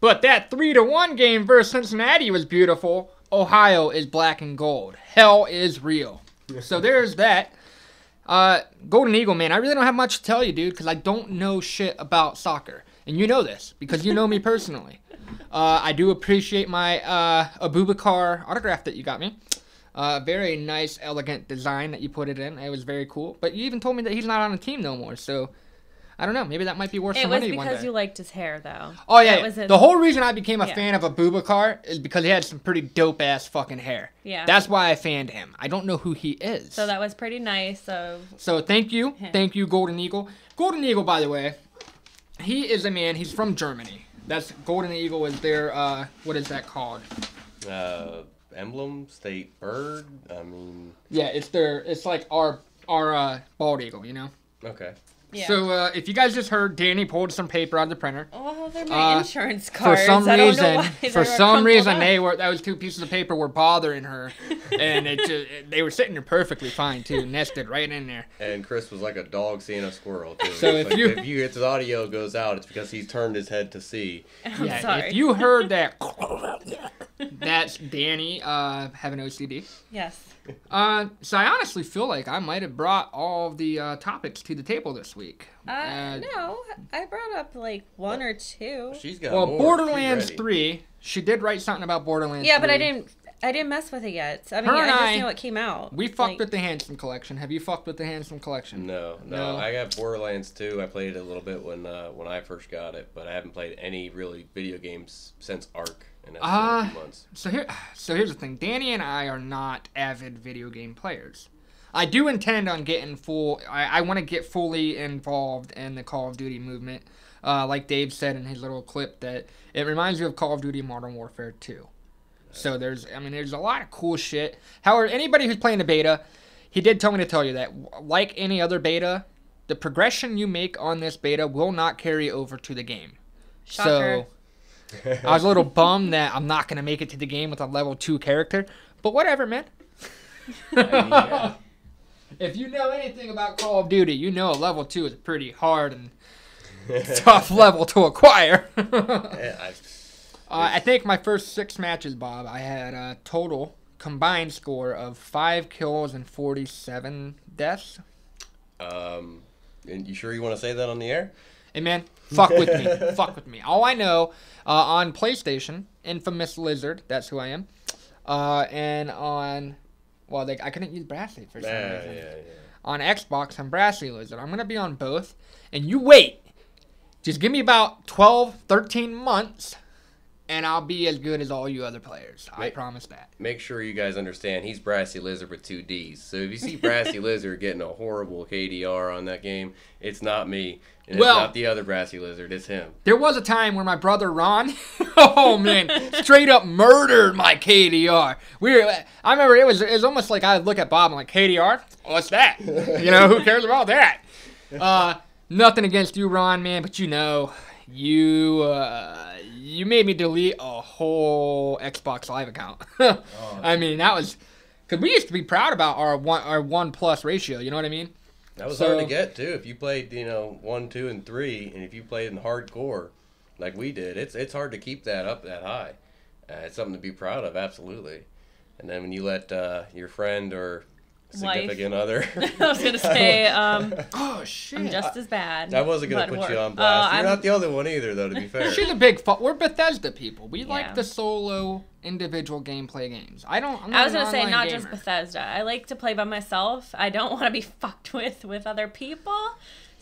but that 3 to 1 game versus Cincinnati was beautiful. Ohio is black and gold. Hell is real. So there's that. Uh, Golden Eagle, man, I really don't have much to tell you, dude, because I don't know shit about soccer, and you know this because you know me personally. Uh, I do appreciate my uh, Abubakar autograph that you got me. Uh, very nice, elegant design that you put it in. It was very cool. But you even told me that he's not on the team no more, so I don't know. Maybe that might be worth It some money one day. It was because you liked his hair, though. Oh yeah, That was it. the whole reason I became a Yeah. fan of Abubakar is because he had some pretty dope ass fucking hair. Yeah. That's why I fanned him. I don't know who he is. So that was pretty nice. So So thank you, Him. thank you, Golden Eagle. Golden Eagle, by the way, he is a man. He's from Germany. That's Golden Eagle is their uh, what is that called? Uh, emblem, state bird. I mean, Yeah, it's their. It's like our our uh, bald eagle, you know. okay. Yeah. So uh, if you guys just heard, Danni pulled some paper out of the printer. oh, they're my uh, insurance For some I don't know reason, why for they were some reason, up. they were those two pieces of paper were bothering her, and it just, they were sitting there perfectly fine too, nested right in there. And Chris was like a dog seeing a squirrel too. So if like, you- if you if his audio goes out, it's because he's turned his head to see. I'm yeah, sorry. if you heard that, that's Danni uh, having OCD. yes. Uh, so I honestly feel like I might have brought all the uh, topics to the table this week. Uh, no, I brought up like one or two. She's got Well, more. Borderlands Three. She did write something about Borderlands. Yeah, but I didn't. I didn't mess with it yet. I mean, Her I and just I- know it came out. We fucked Like, with the Handsome Collection. Have you fucked with the Handsome Collection? No, no, No. I got Borderlands 2. I played it a little bit when uh, when I first got it, but I haven't played any really video games since Ark, and that's a Ah. few months. So here, so here's the thing. Danni and I are not avid video game players. I do intend on getting full. I, I want to get fully involved in the Call of Duty movement. Uh, like Dave said in his little clip, that it reminds you of Call of Duty Modern Warfare 2. So there's, I mean, there's a lot of cool shit. However, anybody who's playing the beta, he did tell me to tell you that, like any other beta, the progression you make on this beta will not carry over to the game. Shocker. So I was a little bummed that I'm not gonna make it to the game with a level two character, but whatever, man. yeah. If you know anything about Call of Duty, you know a level two is pretty hard and tough level to acquire. uh, Yeah, I, I think my first six matches, Bob, I had a total combined score of five kills and 47 deaths. um, and you sure you want to say that on the air? Hey man, fuck with me. fuck with me. All I know uh, on PlayStation, Infamous Lizard, that's who I am. Uh, and on, well, they, I couldn't use Brassy for some Yeah, reason. yeah, yeah. On Xbox, I'm Brassy Lizard. I'm gonna be on both, and you wait. Just give me about 12, 13 months, and I'll be as good as all you other players. I promise that. Make sure you guys understand he's Brassy Lizard with two D's. So if you see Brassy Lizard getting a horrible KDR on that game, it's not me. And Well- it's not the other Brassy Lizard, it's him. There was a time where my brother Ron, oh man, straight up murdered my KDR. We were, I remember it was it was almost like I would look at Bob and like KDR, what's that? You know, who cares about that? Uh, nothing against you, Ron, man, but you know, you uh, you made me delete a whole Xbox Live account. I mean, that was because we used to be proud about our one our one plus ratio. You know what I mean? That was So- hard to get too. If you played, you know, one, two, and three, and if you played in hardcore, like we did, it's it's hard to keep that up that high. Uh, it's something to be proud of, absolutely. And then when you let uh, your friend or significant other, I was gonna say, um, Oh shit! I'm just as bad. I wasn't gonna but put you on blast. Uh, You're I'm- not the only one either, though. To be fair, She's a big fu- We're Bethesda people. We Yeah. like the solo individual gameplay games. I don't. I'm not I was gonna say not gamer. just Bethesda. I like to play by myself. I don't want to be fucked with with other people.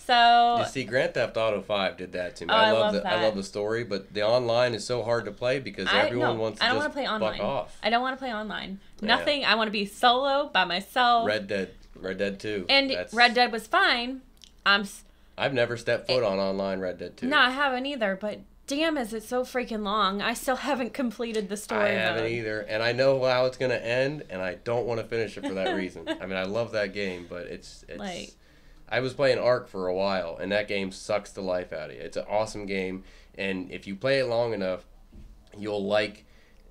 So You see, Grand Theft Auto Five did that to me. Oh, I I love, love the I love the story, but the online is so hard to play because I, everyone no, wants to I don't want to play fuck online. off. I don't want to play online. Yeah. Nothing. I want to be solo by myself. Red Dead, Red Dead Two, and That's- Red Dead was fine. I'm I've never stepped foot on online Red Dead Two. no, I haven't either. But damn, is it so freaking long? I still haven't completed the story. I haven't mode. either, and I know how it's gonna end, and I don't want to finish it for that reason. I mean, I love that game, but it's it's. Like- I was playing Ark for a while, and that game sucks the life out of you. It's an awesome game, and if you play it long enough, you'll like.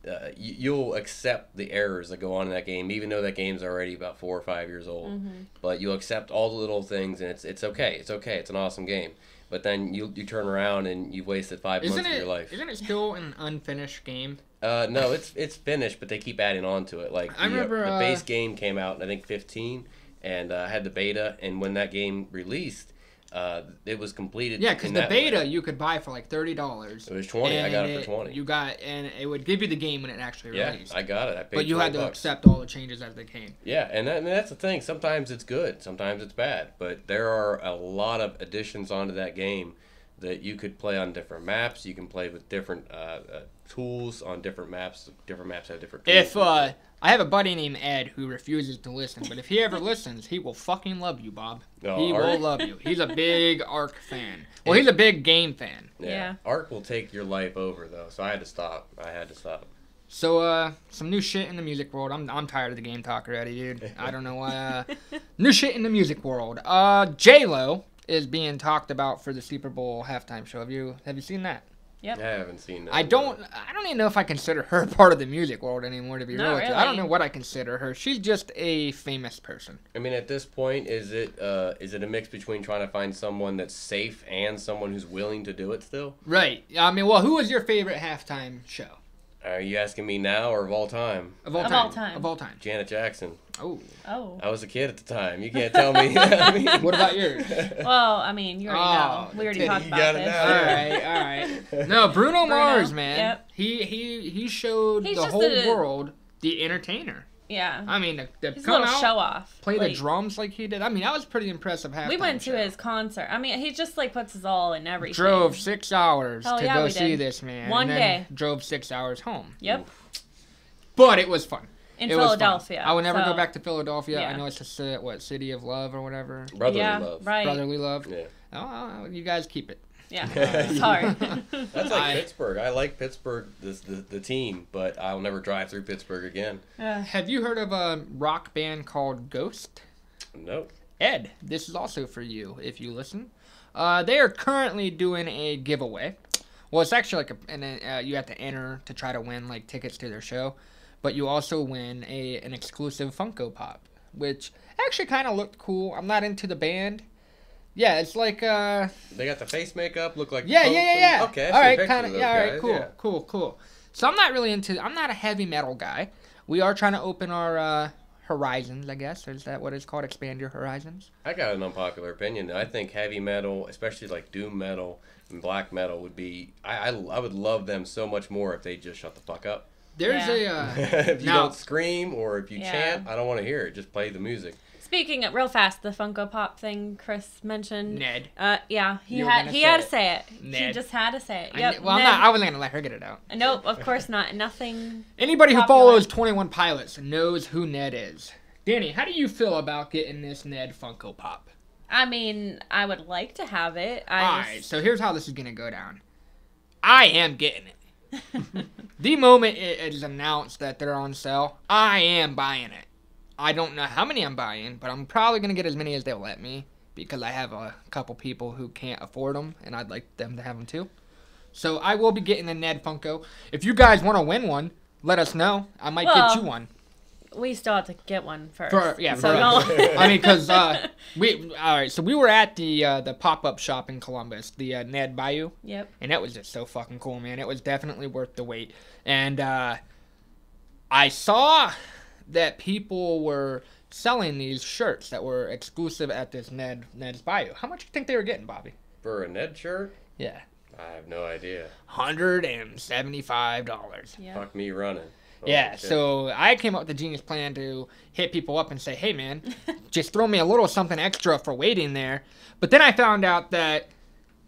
Uh, you, you'll accept the errors that go on in that game, even though that game's already about four or five years old. Mm-hmm. But you'll accept all the little things, and it's it's okay. It's okay. It's an awesome game. But then you you turn around and you've wasted 5 Isn't months of your life. Isn't it still an unfinished game? Uh, no, it's it's finished, but they keep adding on to it. Like I the, remember, the uh, base game came out in I think 15, and uh, had the beta. And when that game released, uh, it was completed. Yeah, because the beta way. you could buy for like thirty dollars. It was 20. I got it for 20. You got and it would give you the game when it actually Yeah, released. I got it. I paid but you had to bucks. accept all the changes as they came. Yeah, and, that, and that's the thing. Sometimes it's good, sometimes it's bad. But there are a lot of additions onto that game that you could play on different maps. You can play with different uh, uh, tools on different maps. Different maps have different. Tools. If uh, I have a buddy named Ed who refuses to listen, but if he ever listens, he will fucking love you, Bob. No, he Ark- will love you. He's a big Ark fan. Well, he's a big game fan. yeah. Yeah. Ark will take your life over though, so I had to stop. I had to stop. So, uh, some new shit in the music world. I'm, I'm tired of the game talk already, dude. I don't know why. Uh, new shit in the music world. Uh, J Lo is being talked about for the Super Bowl halftime show. Have you have you seen that? Yep. I haven't seen. That I don't. I don't even know if I consider her part of the music world anymore. To be Not real with you, I don't know what I consider her. She's just a famous person. I mean, at this point, is it uh, is it a mix between trying to find someone that's safe and someone who's willing to do it still? Right. I mean, well, who was your favorite halftime show Are you asking me now or of all time? of all Of time? all time. Of all time. Janet Jackson. Oh. Oh. I was a kid at the time. You can't tell me. I mean, What about yours? Well, I mean, you already Oh, know. We already talked about it this. all right, all right. No, Bruno, Mars, man. yep. He he he showed He's the whole a- world the entertainer. Yeah. I mean, to, to He's a come little out, show off. play the drums like he did. I mean, that was pretty impressive. Halftime We went to show. his concert. I mean, he just like puts his all in everything. Drove six hours Hell to yeah, go see did. this man. One and then day. Drove six hours home. Yep. But it was fun. In It was fun. Philadelphia. I would never go back to Philadelphia. I know it's just uh, what city of love or whatever. Brotherly yeah, love. right. Brotherly love. Yeah. Oh, you guys keep it. Yeah. Sorry. That's like I- Pittsburgh. I like Pittsburgh, this, the, the team, but I'll never drive through Pittsburgh again. Uh, Have you heard of a rock band called Ghost? Nope. Ed, this is also for you if you listen. Uh, they are currently doing a giveaway. Well, it's actually like a, and uh, you have to enter to try to win like tickets to their show, but you also win a an exclusive Funko Pop, which actually kind of looked cool. I'm not into the band. Yeah, it's like uh, They got the face makeup, look like. yeah, yeah, yeah, yeah. Okay. I've all seen right, pictures kind of of. those Yeah, all right, cool, yeah. cool, cool. So I'm not really into. I'm not a heavy metal guy. We are trying to open our uh, horizons. I guess is that what it's called? Expand your horizons. I got an unpopular opinion. I think heavy metal, especially like doom metal and black metal, would be. I, I, I would love them so much more if they just shut the fuck up. There's Yeah. a. Uh, if you Now- don't scream or if you Yeah. chant, I don't want to hear it. Just play the music. Speaking of, real fast, the Funko Pop thing Chris mentioned. Ned. Uh, yeah, he You had he had to say it. He just had to say it. Yep. kn- well, I'm not. I wasn't gonna let her get it out. Nope, of course not. Nothing. Anybody who follows 21 Pilots knows who Ned is. Danni, how do you feel about getting this Ned Funko Pop? I mean, I would like to have it. I All just- so here's how this is gonna go down. I am getting it. the moment it is announced that they're on sale, I am buying it. I don't know how many I'm buying, but I'm probably gonna get as many as they'll let me because I have a couple people who can't afford them, and I'd like them to have them too. So I will be getting the Ned Funko. If you guys want to win one, let us know. I might Well, get you one. we still have to get one first. For yeah, So for. I mean, cause uh, we all right. So we were at the uh, the pop up shop in Columbus, the uh, Ned Bayou, Yep. and that was just so fucking cool, man. It was definitely worth the wait. And uh, I saw that people were selling these shirts that were exclusive at this Ned Ned's Bayou. How much do you think they were getting, Bobby? For a Ned shirt? Yeah, I have no idea. hundred and seventy five dollars. Yeah. Fuck me running. Holy Yeah, shit. so I came up with the genius plan to hit people up and say, "Hey, man, just throw me a little something extra for waiting there." But then I found out that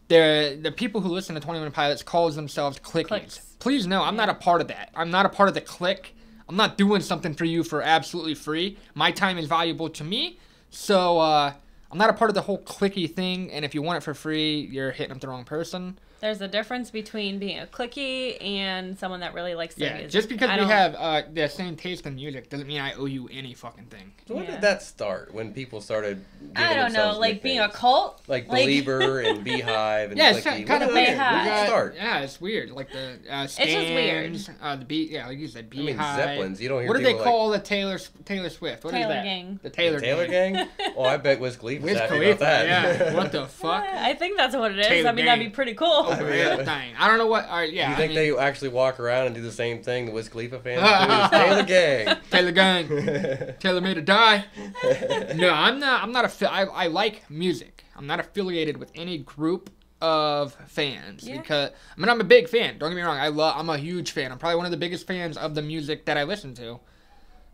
the the people who listen to Twenty One Pilots calls themselves clickies. Clicks. Please no, I'm not a part of that. I'm not a part of the click. I'm not doing something for you for absolutely free. My time is valuable to me, so uh, I'm not a part of the whole clicky thing. And if you want it for free, you're hitting up the wrong person. There's a difference between being a clicky and someone that really likes their Yeah, music. just because I we don't- have uh, the same taste in music doesn't mean I owe you any fucking thing. So when Yeah. did that start? When people started I don't know, like being a cult. like like- Belieber and BeyHive and Yeah, it's kind When of did like- that- did that start? Yeah, it's weird. Like the uh, just weird. uh, the bee. Yeah, like you said, I mean, BeyHive. Zeppelins. You don't hear What do they people like- call the Taylor Taylor Swift? What is Taylor that? Gang. The Taylor, Taylor Gang. Gang? Oh, I bet Wiz Khalifa's Wiz happy Khalifa. about that. Yeah. What the fuck? I think that's what it is. I mean, that'd be pretty cool. I mean, uh, everything. I don't know what. All right, yeah. you I think mean, they actually walk around and do the same thing the Wiz Khalifa fans do? Stay in the gang. Taylor Gang, Taylor made to die. No, I'm not. I'm not a. Affi- I, I like music. I'm not affiliated with any group of fans Yeah. because I mean I'm a big fan. Don't get me wrong. I love. I'm a huge fan. I'm probably one of the biggest fans of the music that I listen to.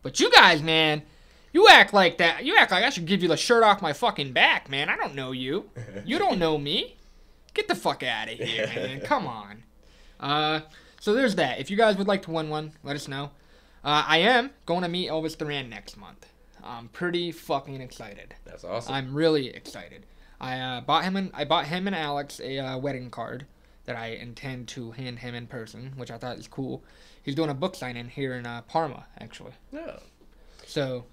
But you guys, man, you act like that. You act like I should give you the shirt off my fucking back, man. I don't know you. You don't know me. Get the fuck out of here, man. Come on. Uh, so there's that. If you guys would like to win one, let us know. Uh, I am going to meet Elvis Duran next month. I'm pretty fucking excited. That's awesome. I'm really excited. I uh, bought him and I bought him and Alex a uh, wedding card that I intend to hand him in person, which I thought is cool. He's doing a book signing here in uh, Parma, actually. no. So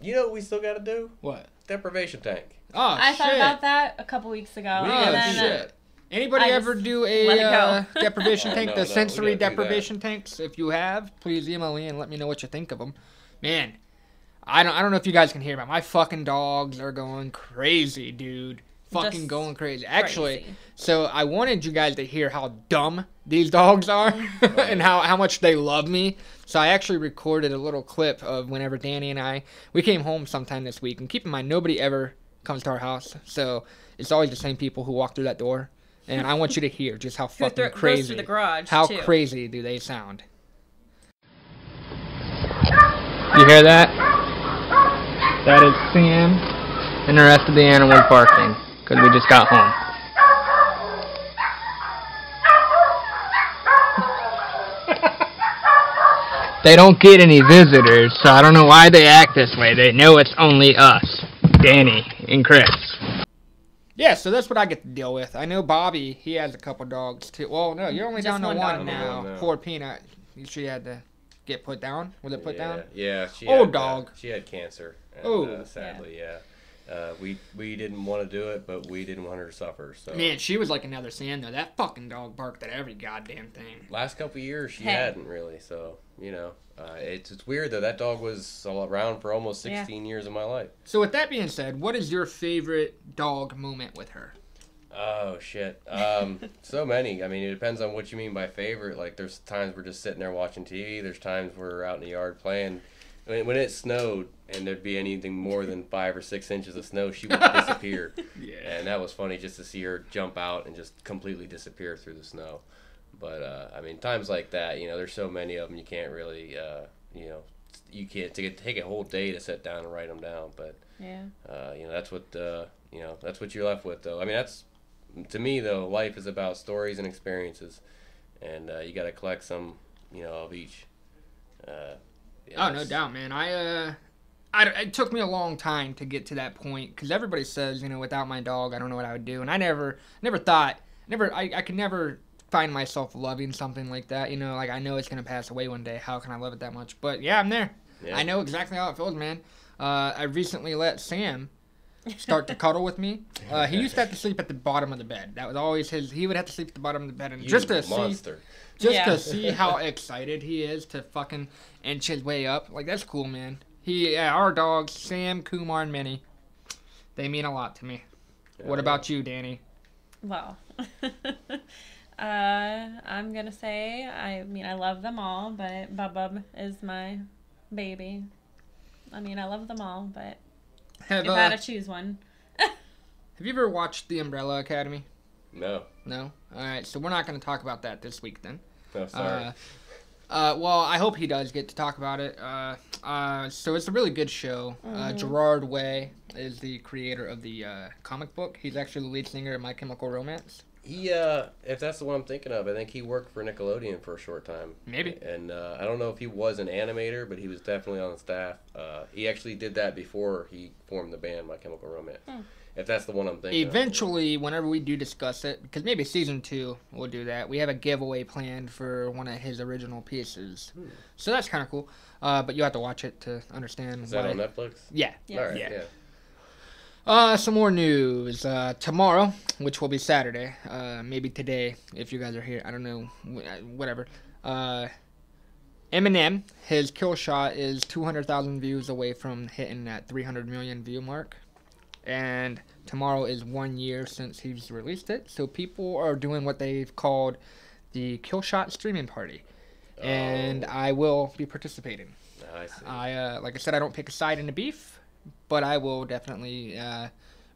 You know what we still got to do? what? Deprivation tank. Oh I shit! thought about that a couple weeks ago. We Oh and then, do uh, that. Anybody I ever do a let it go. uh, deprivation tank? no, the no, sensory gotta do that. deprivation tanks. If you have, please email me and let me know what you think of them. Man, I don't. I don't know if you guys can hear, but my fucking dogs are going crazy, dude. Fucking Just going crazy. Actually, crazy. so I wanted you guys to hear how dumb these dogs are and how, how much they love me. So I actually recorded a little clip of whenever Danny and I we came home sometime this week. And keep in mind, nobody ever comes to our house, so it's always the same people who walk through that door. And I want you to hear just how fucking thro- crazy. the garage how too. crazy do they sound? You hear that? That is Sam and the rest of the animals barking because we just got home. They don't get any visitors, so I don't know why they act this way. They know it's only us, Danni and Chris. Yeah, so that's what I get to deal with. I know Bobby, he has a couple dogs too. Well, no, you're only Just down to one one, now. Now. Poor Peanut. She had to get put down. Was it put yeah, down? Yeah. She Old had, dog. Uh, she had cancer. Oh. uh, sadly, yeah. Uh, we we didn't want to do it, but we didn't want her to suffer. So Man, she was like another Sam though. That fucking dog barked at every goddamn thing. last couple years she Hey. hadn't really. So you know, uh, it's it's weird though. That dog was around for almost Yeah. 16 years of my life. So with that being said, what is your favorite dog moment with her? Oh shit. Um, so many. I mean, it depends on what you mean by favorite. Like, there's times we're just sitting there watching TV. There's times we're out in the yard playing. When, when it snowed and there'd be anything more than five or six inches of snow, she would disappear. Yeah. And that was funny just to see her jump out and just completely disappear through the snow. But uh, I mean, times like that, you know, there's so many of them you can't really, uh, you know, you can't take, take a whole day to sit down and write them down. But Yeah. uh, you know, that's what uh, you know. That's what you're left with, though. I mean, that's to me though. Life is about stories and experiences, and uh, you got to collect some, you know, of each. Uh, yeah, Oh no doubt, man. I uh, I, it took me a long time to get to that point because everybody says, you know, without my dog, I don't know what I would do, and I never, never thought, never, I, I could never find myself loving something like that. You know, like I know it's gonna pass away one day. How can I love it that much? But yeah, I'm there. Yeah. I know exactly how it feels, man. Uh, I recently let Sam start to cuddle with me. Uh, he used to have to sleep at the bottom of the bed. That was always his. He would have to sleep at the bottom of the bed, and You just to see just Yeah. to see how excited he is to fucking inch his way up. Like that's cool, man. He, yeah, our dogs, Sam, Kumar, and Minnie, they mean a lot to me. what Yeah. about you, Danni? Well, uh, I'm gonna say I mean I love them all, but Bubba is my baby. I mean I love them all, but Have if I had uh, to choose one, Have you ever watched The Umbrella Academy? No, No. All right, so we're not going to talk about that this week then. no, sorry. Uh, uh, well, I hope he does get to talk about it. Uh, uh, so it's a really good show. Uh, Gerard Way is the creator of the uh, comic book. He's actually the lead singer of My Chemical Romance. He, uh, if that's the one I'm thinking of, I think he worked for Nickelodeon for a short time. Maybe. And uh, I don't know if he was an animator, but he was definitely on the staff. Uh, he actually did that before he formed the band My Chemical Romance. If that's the one I'm thinking. of. Eventually, whenever we do discuss it, because maybe season two we'll do that. We have a giveaway planned for one of his original pieces, so that's kind of cool. Uh, but you have to watch it to understand. Is that why. on Netflix? Yeah. Yes. All right. Yeah. yeah. Uh, some more news. Uh, tomorrow, which will be Saturday, uh, maybe today if you guys are here. I don't know. uh, Whatever. Uh, Eminem, his kill shot is 200,000 views away from hitting that 300 million view mark. and tomorrow is one year since he's released it. So people are doing what they've called the kill shot streaming party, and Oh. I will be participating. I see. I uh, like I said, I don't pick a side in the beef, but I will definitely uh,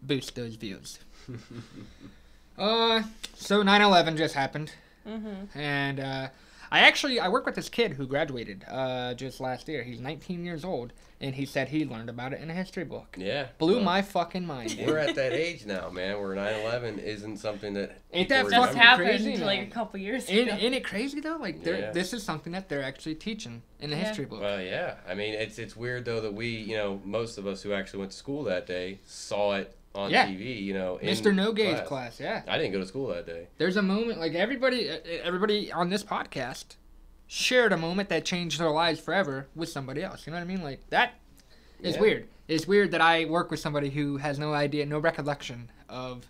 boost those views. uh, so 9/11 just happened, Mm-hmm. and uh, I actually I work with this kid who graduated uh, just last year. He's 19 years old, and he said he learned about it in a history book. yeah. Blew well, my fucking mind. dude. We're at that age now, man, where 9/11 isn't something that. Ain't that people Just fucking remember. happened crazy, like man. a couple years Ain't, ago. ain't it crazy though? Like, they're Yeah. this is something that they're actually teaching in the Yeah. history book. Well, yeah. I mean, it's it's weird though that we, you know, most of us who actually went to school that day saw it on Yeah. TV. You know, Mr. No Gaze class. class, yeah. I didn't go to school that day. There's a moment like everybody, everybody on this podcast shared a moment that changed their lives forever with somebody else. You know what I mean? Like that is Yeah. weird. It's weird that I work with somebody who has no idea, no recollection of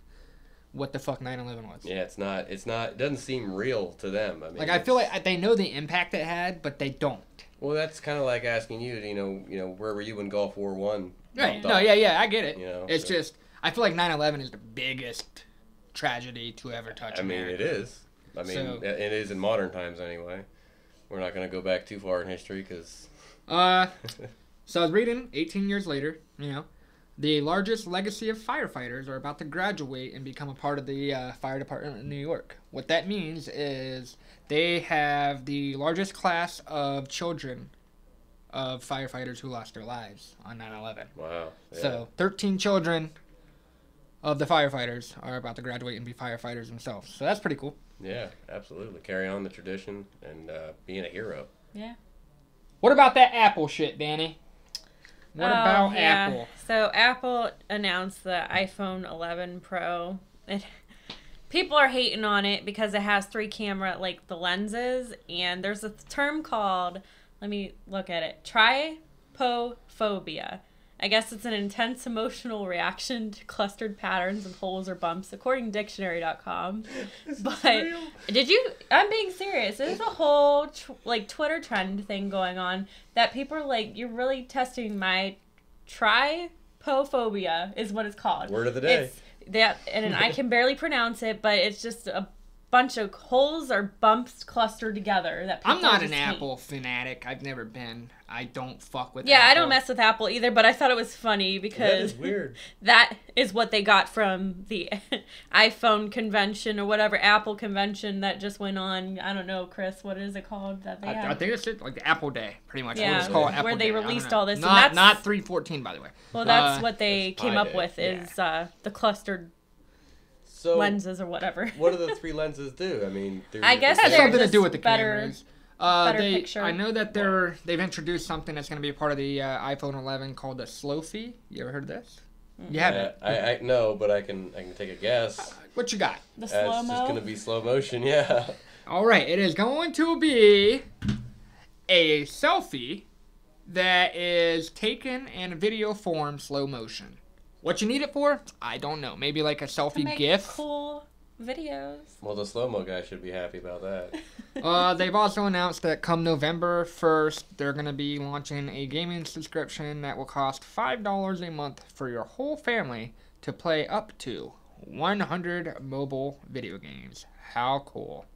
what the fuck 9/11 was. Yeah, it's not. It's not. It doesn't seem real to them. I mean, Like I feel like they know the impact it had, but they don't. Well, that's kind of like asking you. You know, you know, where were you when Gulf War One? Right? No, off? yeah, yeah, I get it. You know, it's so- just I feel like 9/11 is the biggest tragedy to ever touch. I mean, America. it is. I mean, So- it is in modern times anyway. We're not going to go back too far in history because. Uh, so I was reading 18 years later, you know, the largest legacy of firefighters are about to graduate and become a part of the uh, fire department in New York. What that means is they have the largest class of children of firefighters who lost their lives on 9 11. Wow. Yeah. So 13 children of the firefighters are about to graduate and be firefighters themselves. So that's pretty cool. Yeah, absolutely. Carry on the tradition and uh, being a hero. yeah. What about that Apple shit, Danni? What Oh, about yeah. Apple? So Apple announced the iPhone 11 Pro. It, people are hating on it because it has three camera like the lenses, and there's a term called. Let me look at it. Trypophobia. I guess it's an intense emotional reaction to clustered patterns of holes or bumps, according to dictionary.com. But did you? I'm being serious. There's a whole tw- like Twitter trend thing going on that people are like, "You're really testing my trypophobia," is what it's called. Word of the day. It's that, and I can barely pronounce it, but it's just a bunch of holes or bumps clustered together. That I'm not just an hate. Apple fanatic. I've never been. I don't fuck with. Yeah, I don't mess with Apple either, but I thought it was funny because is weird. that is what they got from the iPhone convention or whatever Apple convention that just went on. I don't know, Chris, what is it called that they I, had? I think it's it, like the Apple Day, pretty much. Yeah, We'll just call it where Apple they Day. Released all this, and Not that's- not 314, by the way. well, that's Uh, what they came up day. with is uh, the clustered So, lenses or whatever. what do the three lenses do? I mean, I guess It has they're something to do with the better- cameras. Uh, better they, picture. I know that they're they've introduced something that's going to be a part of the uh, iPhone 11 called the slofie. You ever heard of this? Mm-hmm. You Uh, haven't. I, I know, but I can I can take a guess. What you got? The Uh, slow it's just gonna be slow motion. Yeah. All right, it is going to be a selfie that is taken in video form, slow motion. What you need it for? I don't know. Maybe like a selfie Make GIF. cool videos. Well, the slow mo guy should be happy about that. Uh, they've also announced that come November 1st, they're going to be launching a gaming subscription that will cost $5 a month for your whole family to play up to 100 mobile video games. How cool!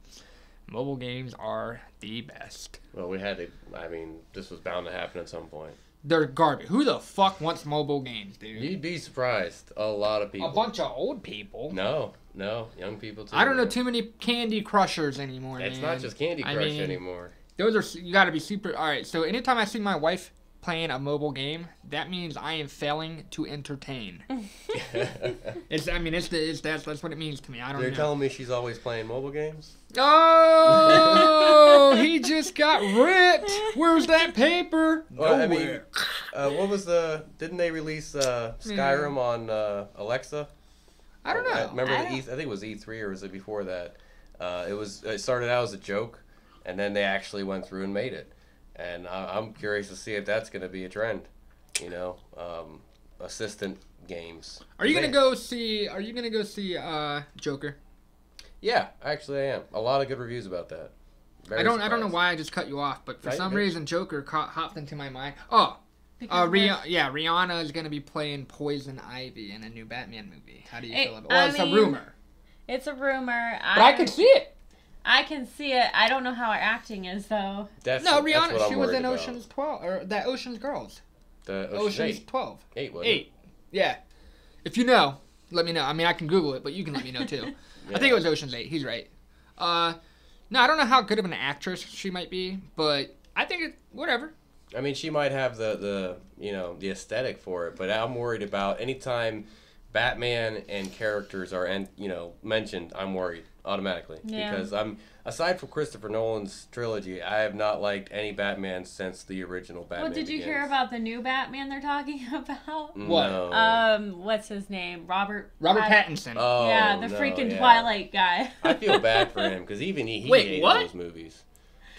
Mobile games are the best. Well, we had to. I mean, this was bound to happen at some point. They're garbage. Who the fuck wants mobile games, dude? You'd be surprised. A lot of people. A bunch of old people. No, no, young people too. I don't know too many Candy Crushers anymore. It's man. not just Candy I Crush mean, anymore. Those are you got to be super. All right, so anytime I see my wife playing a mobile game, that means I am failing to entertain. It's I mean it's the it's that's that's what it means to me. I don't know. They're know. telling me she's always playing mobile games. oh, he just got ripped. Where's that paper? Well, I mean, uh, what was the? Didn't they release uh, Skyrim on uh, Alexa? I don't know. I remember I the don't- E. I think it was E3 or was it before that? Uh, it was. It started out as a joke, and then they actually went through and made it. And I, I'm curious to see if that's going to be a trend. You know, um, assistant games. Are you gonna go see? Are you gonna go see uh Joker? Yeah, actually, I am. A lot of good reviews about that. Very I don't. I don't know why I just cut you off, but for No, some you're reason Joker caught, hopped into my mind. Oh, Because Uh, Rih- yeah, Rihanna is gonna be playing Poison Ivy in a new Batman movie. How do you It- feel about? it? Well, I it's mean, a rumor, It's a rumor. but I could see it. I can see it. I don't know how her acting is though. That's, No, Rihanna. what She was worried in about. Ocean's Twelve or that Ocean's Girls. The Ocean's, Ocean's Eight. Twelve. Eight, wasn't it? Eight. Yeah. If you know, let me know. I mean, I can Google it, but you can let me know too. I think it was Ocean's Eight. He's right. Uh, no, I don't know how good of an actress she might be, but I think it. Whatever. I mean, she might have the, the you know the aesthetic for it, but I'm worried about anytime Batman and characters are and you know mentioned, I'm worried automatically Yeah. because I'm aside from Christopher Nolan's trilogy, I have not liked any Batman since the original Batman. well, did you hear about the new Batman they're talking about? What? No. Um, what's his name? Robert. Robert Pat- Pattinson. oh, yeah, the no, freaking yeah. Twilight guy. I feel bad for him because even he, he Wait, hated what? those movies.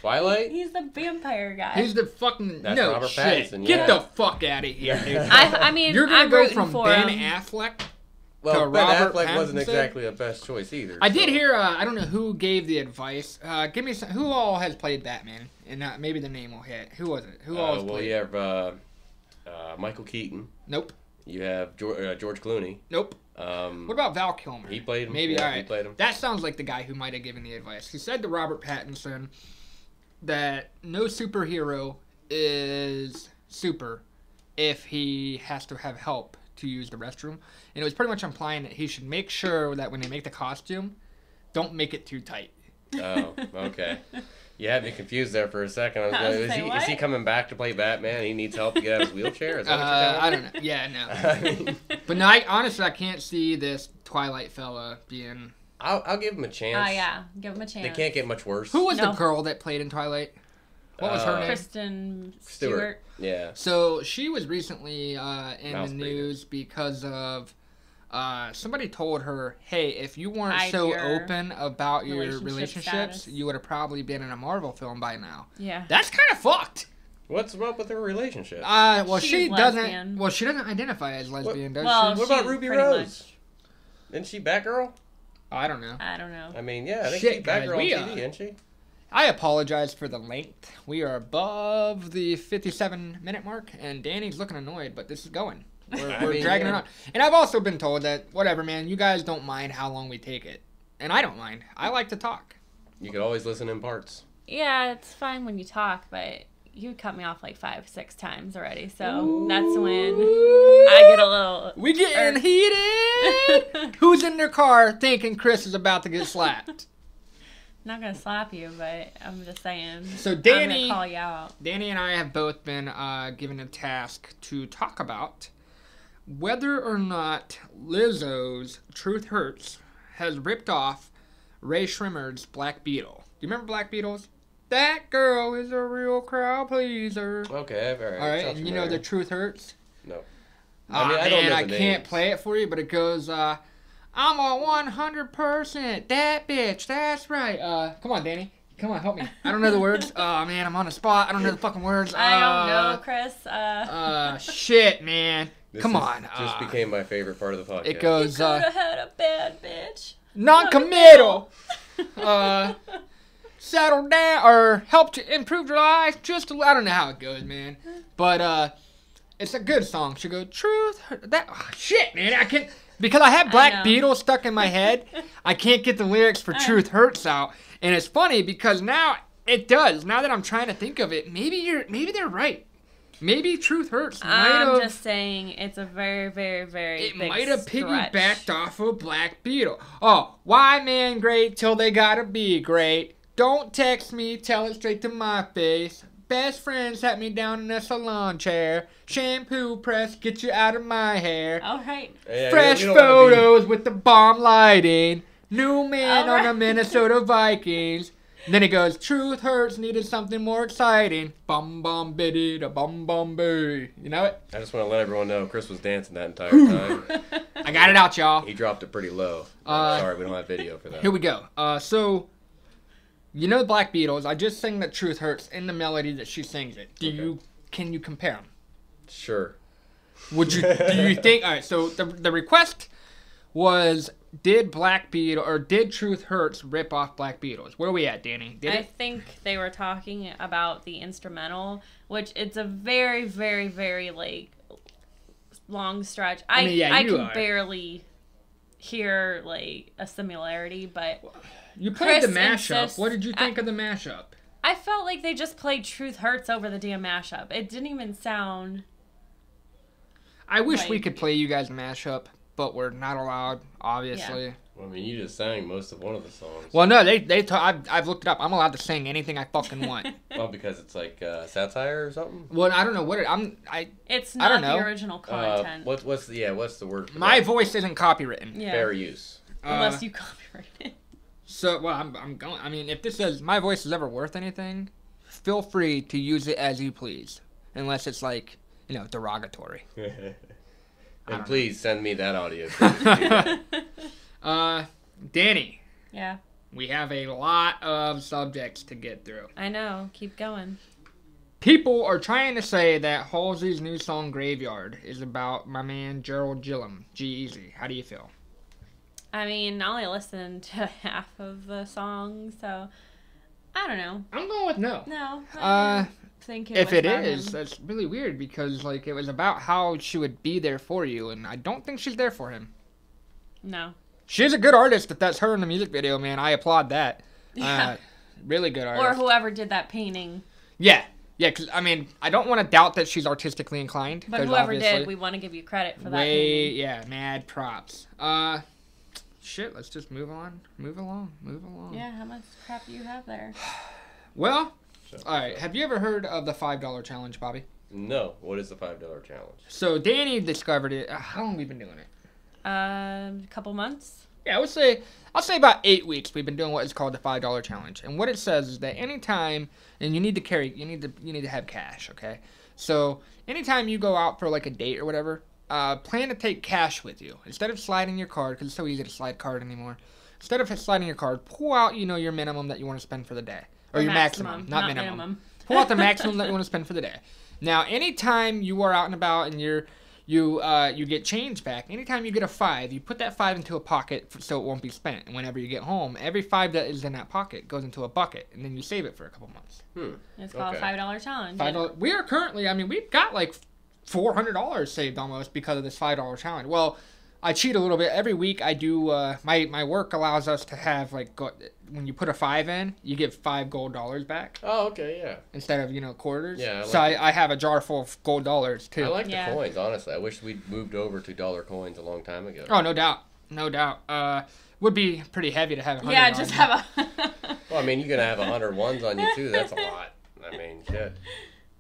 Twilight. He's the vampire guy. He's the fucking That's no Robert shit. Pattinson, Get the fuck out of here, dude. I, I mean, You're gonna I'm go from Ben him. Affleck. Well, Ben Robert Affleck wasn't exactly a best choice either. I did hear. Uh, I don't know who gave the advice. Uh, give me some. Who all has played Batman? And uh, maybe the name will hit. Who was it? Who all Uh, has well, played? you have uh, uh, Michael Keaton. Nope. You have George, uh, George Clooney. Nope. Um, What about Val Kilmer? He played him. Maybe. Yeah, all he played him. That sounds like the guy who might have given the advice. He said to Robert Pattinson that no superhero is super if he has to have help to use the restroom, and it was pretty much implying that he should make sure that when they make the costume, don't make it too tight. Oh, okay. You had me confused there for a second. I was I going, was is, like, he, is he coming back to play Batman? He needs help to get out of his wheelchair? Is that what Uh, you're I don't know. Yeah, no. I mean, But no, I, honestly, I can't see this Twilight fella being. I'll, I'll give him a chance. Oh yeah, give him a chance. They can't get much worse. Who was No. the girl that played in Twilight? What was her name? Kristen Stewart. Stewart. Yeah. So she was recently uh, in Mouse the breeder. news because of uh, somebody told her, "Hey, if you weren't Hide so open about your relationship relationships, status." you would have probably been in a Marvel film by now." Yeah. That's kind of fucked. What's up with her relationship? Uh, well, She's she doesn't. Well, she doesn't identify as lesbian, does Well, she? what about Ruby Rose? much- Isn't she Batgirl? I don't know. I don't know. I mean, yeah, I think Shit, she's Batgirl we, on TV, isn't she? I apologize for the length. We are above the 57 minute mark, and Danni's looking annoyed, but this is going. We're, we're mean, dragging yeah. it on. And I've also been told that, whatever, man, you guys don't mind how long we take it. And I don't mind. I like to talk. You could always listen in parts. Yeah, it's fine when you talk, but you cut me off like five, six times already. So that's when I get a little. We getting Er. heated! Who's in their car thinking Chris is about to get slapped? Not gonna slap you, but I'm just saying. So I'm Danni- call you out. Danni and I have both been uh, given a task to talk about whether or not Lizzo's Truth Hurts has ripped off Rae Sremmurd's Black Beatle. Do you remember Black Beatles? That girl is a real crowd pleaser. Okay, all right. All right, and you know the. Truth Hurts? No. I I mean, I don't know I the can't play it for you, but it goes, uh, I'm a 100% that bitch. That's right. Uh, come on, Danni. Come on, help me. I don't know the words. Oh man, I'm on the spot. I don't know the fucking words. I don't Uh, know, Chris. Uh, Uh, shit, man. This Come is- on. Just uh, became my favorite part of the podcast. it goes could uh, have had a bad bitch. non-committal. uh, settle down or help to improve your life. Just I don't know how it goes, man. But uh, it's a good song. She go truth. That oh, shit, man. I can't because I have Black know. Beetle stuck in my head. I can't get the lyrics for uh. Truth Hurts out, and it's funny because now it does. Now that I'm trying to think of it, maybe you're maybe they're right. Maybe Truth Hurts might I'm have. just saying it's a very, very, very. It might have piggybacked off of Black Beatle. Oh, why man great till they gotta be great? Don't text me, tell it straight to my face. Best friend sat me down in a salon chair. Shampoo press, get you out of my hair. All right. Yeah, Fresh you don't wanna be- photos with the bomb lighting. New man on the Minnesota Vikings. Then he goes, Truth hurts, needed something more exciting. Bum bum biddy da bum bum boo. You know it? I just want to let everyone know Chris was dancing that entire time. I got it out, y'all. he dropped it pretty low. Uh, Sorry, we don't have video for that. Here we go. Uh, so, you know the Black Beatles. I just sing that "Truth Hurts" in the melody that she sings it. Do Okay. you can you compare them? Sure. Would you? do you think? All right. So the the request was did Black Beatle or did Truth Hurts rip off Black Beatles? Where are we at, Danni? Did I it? think they were talking about the instrumental, which it's a very, very, very like long stretch. I mean, yeah, I you can are. barely hear like a similarity, but You played the mashup. insists- What did you think I- of the mashup? I felt like they just played Truth Hurts over the damn mashup. It didn't even sound. I wish we could play you guys mashup, but we're not allowed, obviously. I mean, you just sang most of one of the songs. Well, no, they they. ta- I've, I've looked it up. I'm allowed to sing anything I fucking want. Well, because it's like uh, satire or something. well, I don't know what it. I'm. I It's I don't know. the know. original Uh, content. what, what's the yeah? What's the word? For my that? voice isn't copywritten. yeah, fair use. Uh, unless you copyright it. So well, I'm I'm going. I mean, if this says my voice is ever worth anything, feel free to use it as you please, unless it's like you know derogatory. and please send me that audio. that. Uh, Danni, Yeah, we have a lot of subjects to get through. I know. Keep going. People are trying to say that Halsey's new song "Graveyard" is about my man Gerald Gillum, G-Eazy. How do you feel? I mean, I only listened to half of the song, so I don't know. I'm going with no. No, I Uh, think it if it is, him. that's really weird because like it was about how she would be there for you, and I don't think she's there for him. no. She's a good artist. If that's her in the music video, man, I applaud that. Yeah. Uh, really good artist. Or whoever did that painting. yeah, yeah. Because I mean, I don't want to doubt that she's artistically inclined. But whoever did, we want to give you credit for that way, painting. yeah, mad props. Uh, shit. Let's just move on. Move along. Move along. Yeah, how much crap do you have there? Well, all right. Have you ever heard of the five dollar challenge, Bobby? no, what is the five dollar challenge? So Danni discovered it. Uh, how long have we been doing it? Um, a couple months. Yeah, I would say I'll say about eight weeks. We've been doing what is called the five dollar challenge, and what it says is that anytime, and you need to carry, you need to you need to have cash. Okay, so anytime you go out for like a date or whatever, uh, plan to take cash with you instead of sliding your card because it's so easy to slide card anymore. Instead of sliding your card, pull out you know your minimum that you want to spend for the day or, Or your maximum, not, minimum. minimum. Pull out the maximum that you want to spend for the day. Now, anytime you are out and about and you're you uh, you get change back. Anytime you get a five, you put that five into a pocket f- so it won't be spent. And whenever you get home, every five that is in that pocket goes into a bucket, and then you save it for a couple months. It's called Okay. a five dollar challenge. Five dollars. We are currently. I mean, we've got like four hundred dollars saved almost because of this five dollar challenge. Well, I cheat a little bit every week. I do. Uh, my my work allows us to have like go, when you put a five in, you get five gold dollars back Oh, okay, yeah. instead of you know quarters. Yeah, I so I, I have a jar full of gold dollars too. I like Yeah. the coins, honestly. I wish we'd moved over to dollar coins a long time ago. Oh, no doubt, no doubt. Uh, would be pretty heavy to have. a yeah, $100 just on. have a. Well, I mean, you're gonna have a hundred ones on you too. That's a lot. I mean, shit.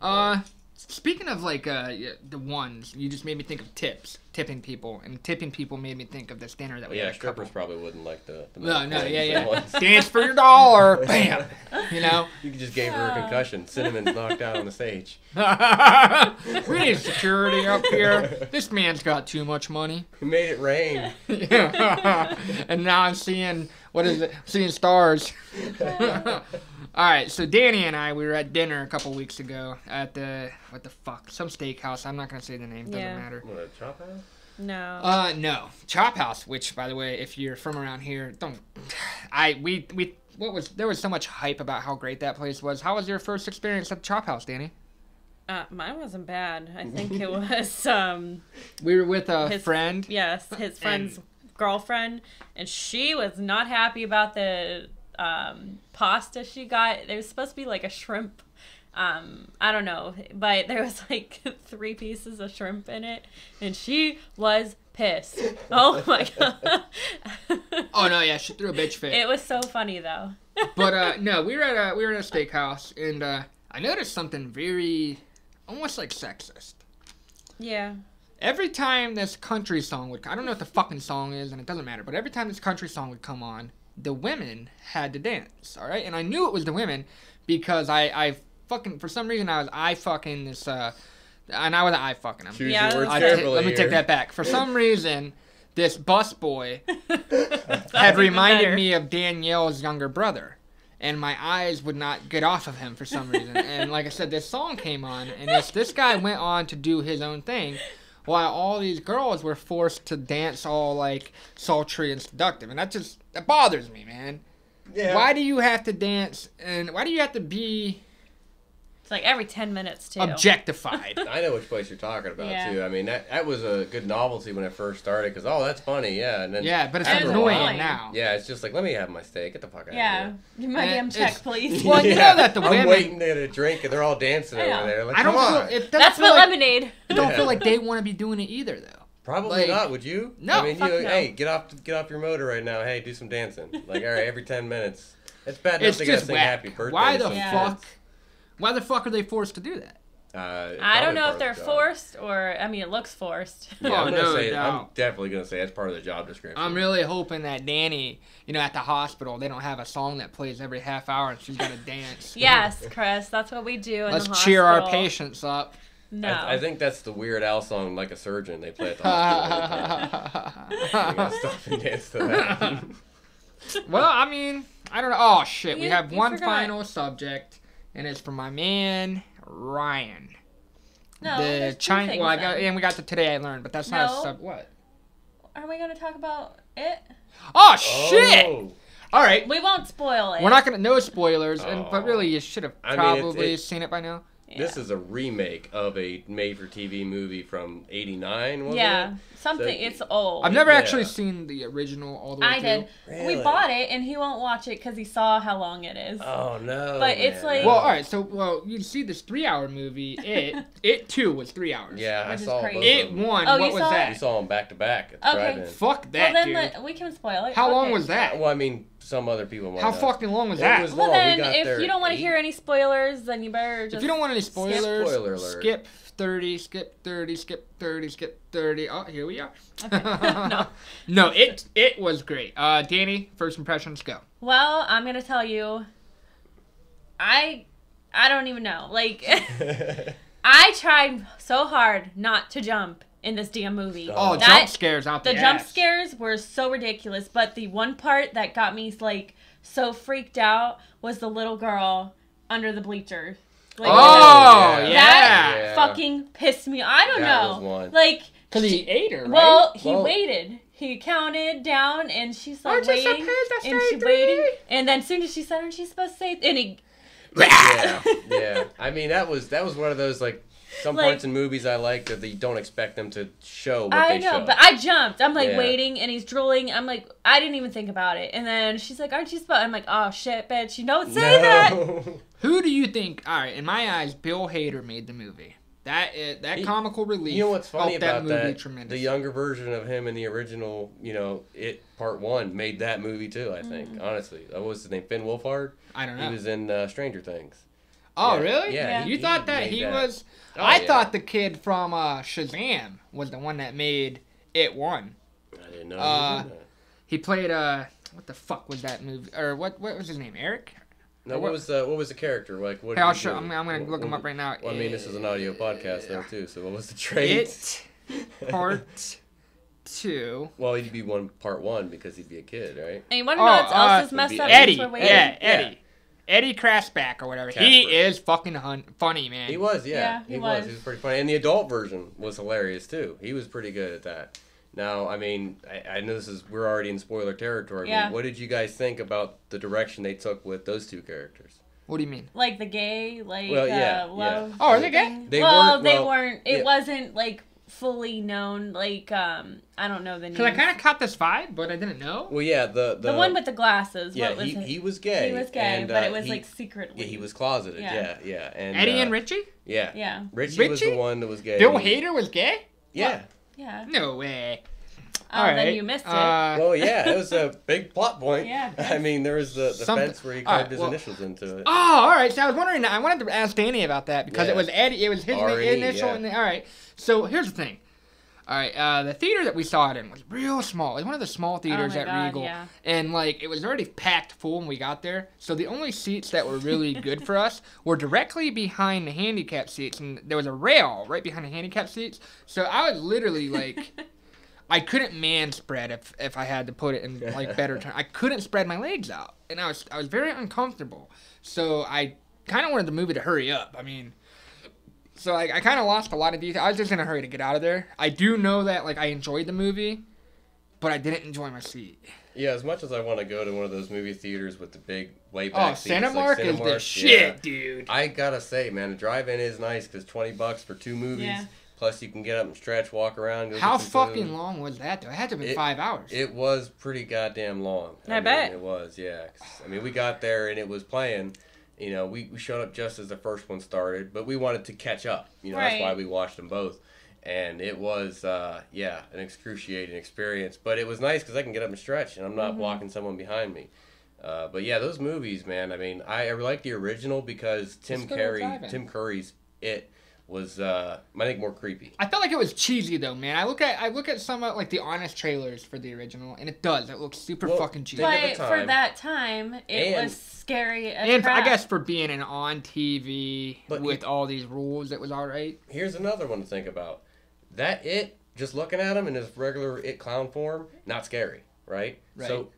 Uh, speaking of like uh the ones, you just made me think of tips, tipping people, and tipping people made me think of this dinner that we yeah, had. couple- strippers probably wouldn't like the. the No, no, yeah, yeah. ones. Dance for your dollar, bam. You know, You just gave her a concussion. Cinnamon's knocked out on the stage. we need security up here. This man's got too much money. He made it rain. and now I'm seeing what is it? Seeing stars. All right, so Danni and I we were at dinner a couple weeks ago at the what the fuck some steakhouse. I'm not gonna say the name. Doesn't Yeah. matter. What, a chop house? no. Uh, no, Chop House. Which, by the way, if you're from around here, don't. I we we what was there was so much hype about how great that place was. How was your first experience at Chop House, Danni? Uh, mine wasn't bad. I think it was um We were with a His- friend. yes, his friend's girlfriend, and she was not happy about the um pasta she got. There was supposed to be like a shrimp. Um, I don't know, but there was like three pieces of shrimp in it, and she was pissed. Oh my god! Oh no, yeah, she threw a bitch fit. It was so funny though. but uh, no, we were at a we were at a steakhouse, and uh, I noticed something very, almost like sexist. yeah, Every time this country song would, I don't know what the fucking song is, and it doesn't matter. But every time this country song would come on, the women had to dance. All right, and I knew it was the women because I I fucking for some reason I was I fucking this uh, and I wasn't I fucking him. Choose Yeah, your words I that's let me here. take that back. For some reason, this bus boy had reminded me of Danielle's younger brother. And my eyes would not get off of him for some reason. and like I said, this song came on, and this this guy went on to do his own thing, while all these girls were forced to dance all like sultry and seductive, and that just that bothers me, man. Yeah. Why do you have to dance and why do you have to be It's like every 10 minutes, too. objectified? I know which place you're talking about Yeah. too. I mean, that that was a good novelty when it first started because oh, that's funny, yeah. And then yeah, but it's annoying while- now. Yeah, it's just like let me have my steak. Get the fuck out Yeah. of Give me my damn check, please. Well, you know that the women- I'm waiting there to a drink and they're all dancing over there. Like, I don't come feel on. it That's feel what like, lemonade. I don't feel like they want to be doing it either though. Probably like- not. Would you? No, I mean, fuck you, no. hey, get off get off your motor right now. Hey, do some dancing. Like all right, every ten minutes. It's bad enough It's they gotta just sing happy birthday. Why the some fuck? Kids. Why the fuck are they forced to do that? Uh, I don't know if they're the forced or, I mean, it looks forced. Yeah, Oh, I'm gonna no. I'm definitely gonna say that's part of the job description. I'm really hoping that Danni, you know, at the hospital, they don't have a song that plays every half hour and she's gonna dance. yes, Chris, that's what we do in Let's the cheer our patients up. No. I, I think that's the Weird Al song, like a surgeon. They play at the hospital. You gotta stop and dance to that. well, I mean, I don't know. Oh shit, we You- have you one forgot. final subject, and it's from my man Ryan. no, the there's two China. Well, I got then. and we got the today I learned, but that's not a sub. What? Are we going to talk about it? Oh shit! Oh. All right, We won't spoil it. we're not gonna no spoilers, and but Oh. really you should have I mean, it's- probably it's- seen it by now. Yeah. This is a remake of a made-for-TV movie from '89. Wasn't yeah, it? something. So- it's old. I've never Yeah. actually seen the original all the way I through. did. We bought it, and he won't watch it because he saw how long it is. Oh no! But it's like- Well, all right. So, well, you see this three-hour movie. It it too was three hours. Yeah, I saw crazy. both It of them. won. Oh, what you was saw that? We saw them back to back at Okay. drive-in. Fuck well, that, then dude. let, we can spoil it. How Fuck long it. was that? Well, I mean, some other people might. How not. fucking long was It that? was Well, long. We then, got if there you don't want to hear any spoilers, then you better just. if you don't want any spoilers, Spoiler alert. skip 30, skip 30, skip 30, skip 30. Oh, here we are. No. no, it it was great. Uh, Danni, first impressions, go. Well, I'm gonna tell you. I, I don't even know. Like, I tried so hard not to jump in this damn movie. Oh, That- jump scares out the the jump ass. scares were so ridiculous but the one part that got me like so freaked out was the little girl under the bleachers like, Oh, Yeah. yeah. that Yeah. fucking pissed me i don't That know was one. like Because he ate her, right? well he Well- waited he counted down and she's like Aren't waiting supposed to and say she three? waiting and then as soon as she said her she's supposed to say and he yeah, yeah. I mean, that was that was one of those like some Like- parts in movies I like that you don't expect them to show what I they know, show. but I jumped. I'm like Yeah. waiting, and he's drooling. I'm like, I didn't even think about it. And then she's like, "Aren't you supposed?" I'm like, "Oh shit, bitch! You don't say that." Who do you think? All right, in my eyes, Bill Hader made the movie. That is, that He- comical relief. You know what's funny about that movie that? The younger version of him in the original, you know, it part one made that movie too. I think Mm. honestly, what was his name? Finn Wolfhard. I don't know. He was in uh, Stranger Things. Oh, yeah, really? yeah, You he- thought that he that. was? Oh, I yeah. thought the kid from uh, Shazam was the one that made it. One. I didn't know. Uh, he that. He played uh, what the fuck was that movie? Or what? What was his name? Eric? No, what- what was the what was the character like? What Hey, I'll show. I'm, I'm gonna What- look him up right now. Well, I mean, this is an audio podcast though too. So what was the trait? It part two. well, he'd be one part one because he'd be a kid, right? And you want to know what Oh, else uh, is messed up? Eddie. since we're waiting? Yeah, Yeah. Eddie. Eddie Krasback or whatever. He is fucking hun- funny, man. He was, yeah, Yeah, he, he was. was. He was pretty funny, and the adult version was hilarious too. He was pretty good at that. Now, I mean, I, I know this is we're already in spoiler territory. Yeah. But what did you guys think about the direction they took with those two characters? What do you mean? Like the gay, like Well, yeah, uh, yeah. love. Oh, are they gay? They well, weren't- they weren't. It yeah. wasn't like fully known. Like um, I don't know the name. Because I kind of caught this vibe, but I didn't know. Well, yeah, the the, the one with the glasses. yeah, what was he, he was gay. He was gay, and, but uh, it was he- like secretly. yeah, he was closeted. Yeah. Yeah, yeah, and Eddie uh, and Richie? yeah, Yeah, Richie, was the one that was gay. Bill Hader was gay? Yeah. yeah. No way. Oh, All then you missed it. Uh, Well, yeah, it was a big plot point. Yeah. I mean, there was the, the Something- fence where he all right, carved his well- initials into it. Oh, all right. So I was wondering. I wanted to ask Danni about that because it was Eddie. It was his R.E., initial. yeah. And all right. So here's the thing. All right. Uh, the theater that we saw it in was real small. It was one of the small theaters Oh my at God, Regal, yeah. and like it was already packed full when we got there. So the only seats that were really good for us were directly behind the handicap seats, and there was a rail right behind the handicap seats. So I was literally like. I couldn't man spread if, if I had to put it in like better terms. I couldn't spread my legs out, and I was I was very uncomfortable. So I kind of wanted the movie to hurry up. I mean, So like, I kind of lost a lot of detail. I was just in a hurry to get out of there. I do know that like I enjoyed the movie, but I didn't enjoy my seat. Yeah, as much as I want to go to one of those movie theaters with the big way oh, back Oh, seats, like Cinemark is the Cinemark, shit, dude. I gotta say, man, the drive-in is nice because twenty bucks for two movies. Yeah. Plus, you can get up and stretch, walk around. Go How fucking food. long was that though? It had to be It- five hours. It was pretty goddamn long. I mean, bet. it was. Yeah, I mean, we got there and it was playing. You know, we, we showed up just as the first one started, but we wanted to catch up. You know, that's why we watched them both. And it was, uh, yeah, an excruciating experience. But it was nice because I can get up and stretch, and I'm not Mm-hmm. walking someone behind me. Uh, but yeah, those movies, man. I mean, I, I like the original because Tim Let's go to Curry. Tim Curry's It was, uh, I think, more creepy. I felt like it was cheesy though, man. I look at I look at some of like the honest trailers for the original, and it does. It looks super Well, fucking cheesy. Think of But for that time, it And- was scary as and for- I guess for being an on TV But with you- all these rules, it was all right. here's another one to think about. That it, just looking at him in his regular it clown form, not scary, right? Right. So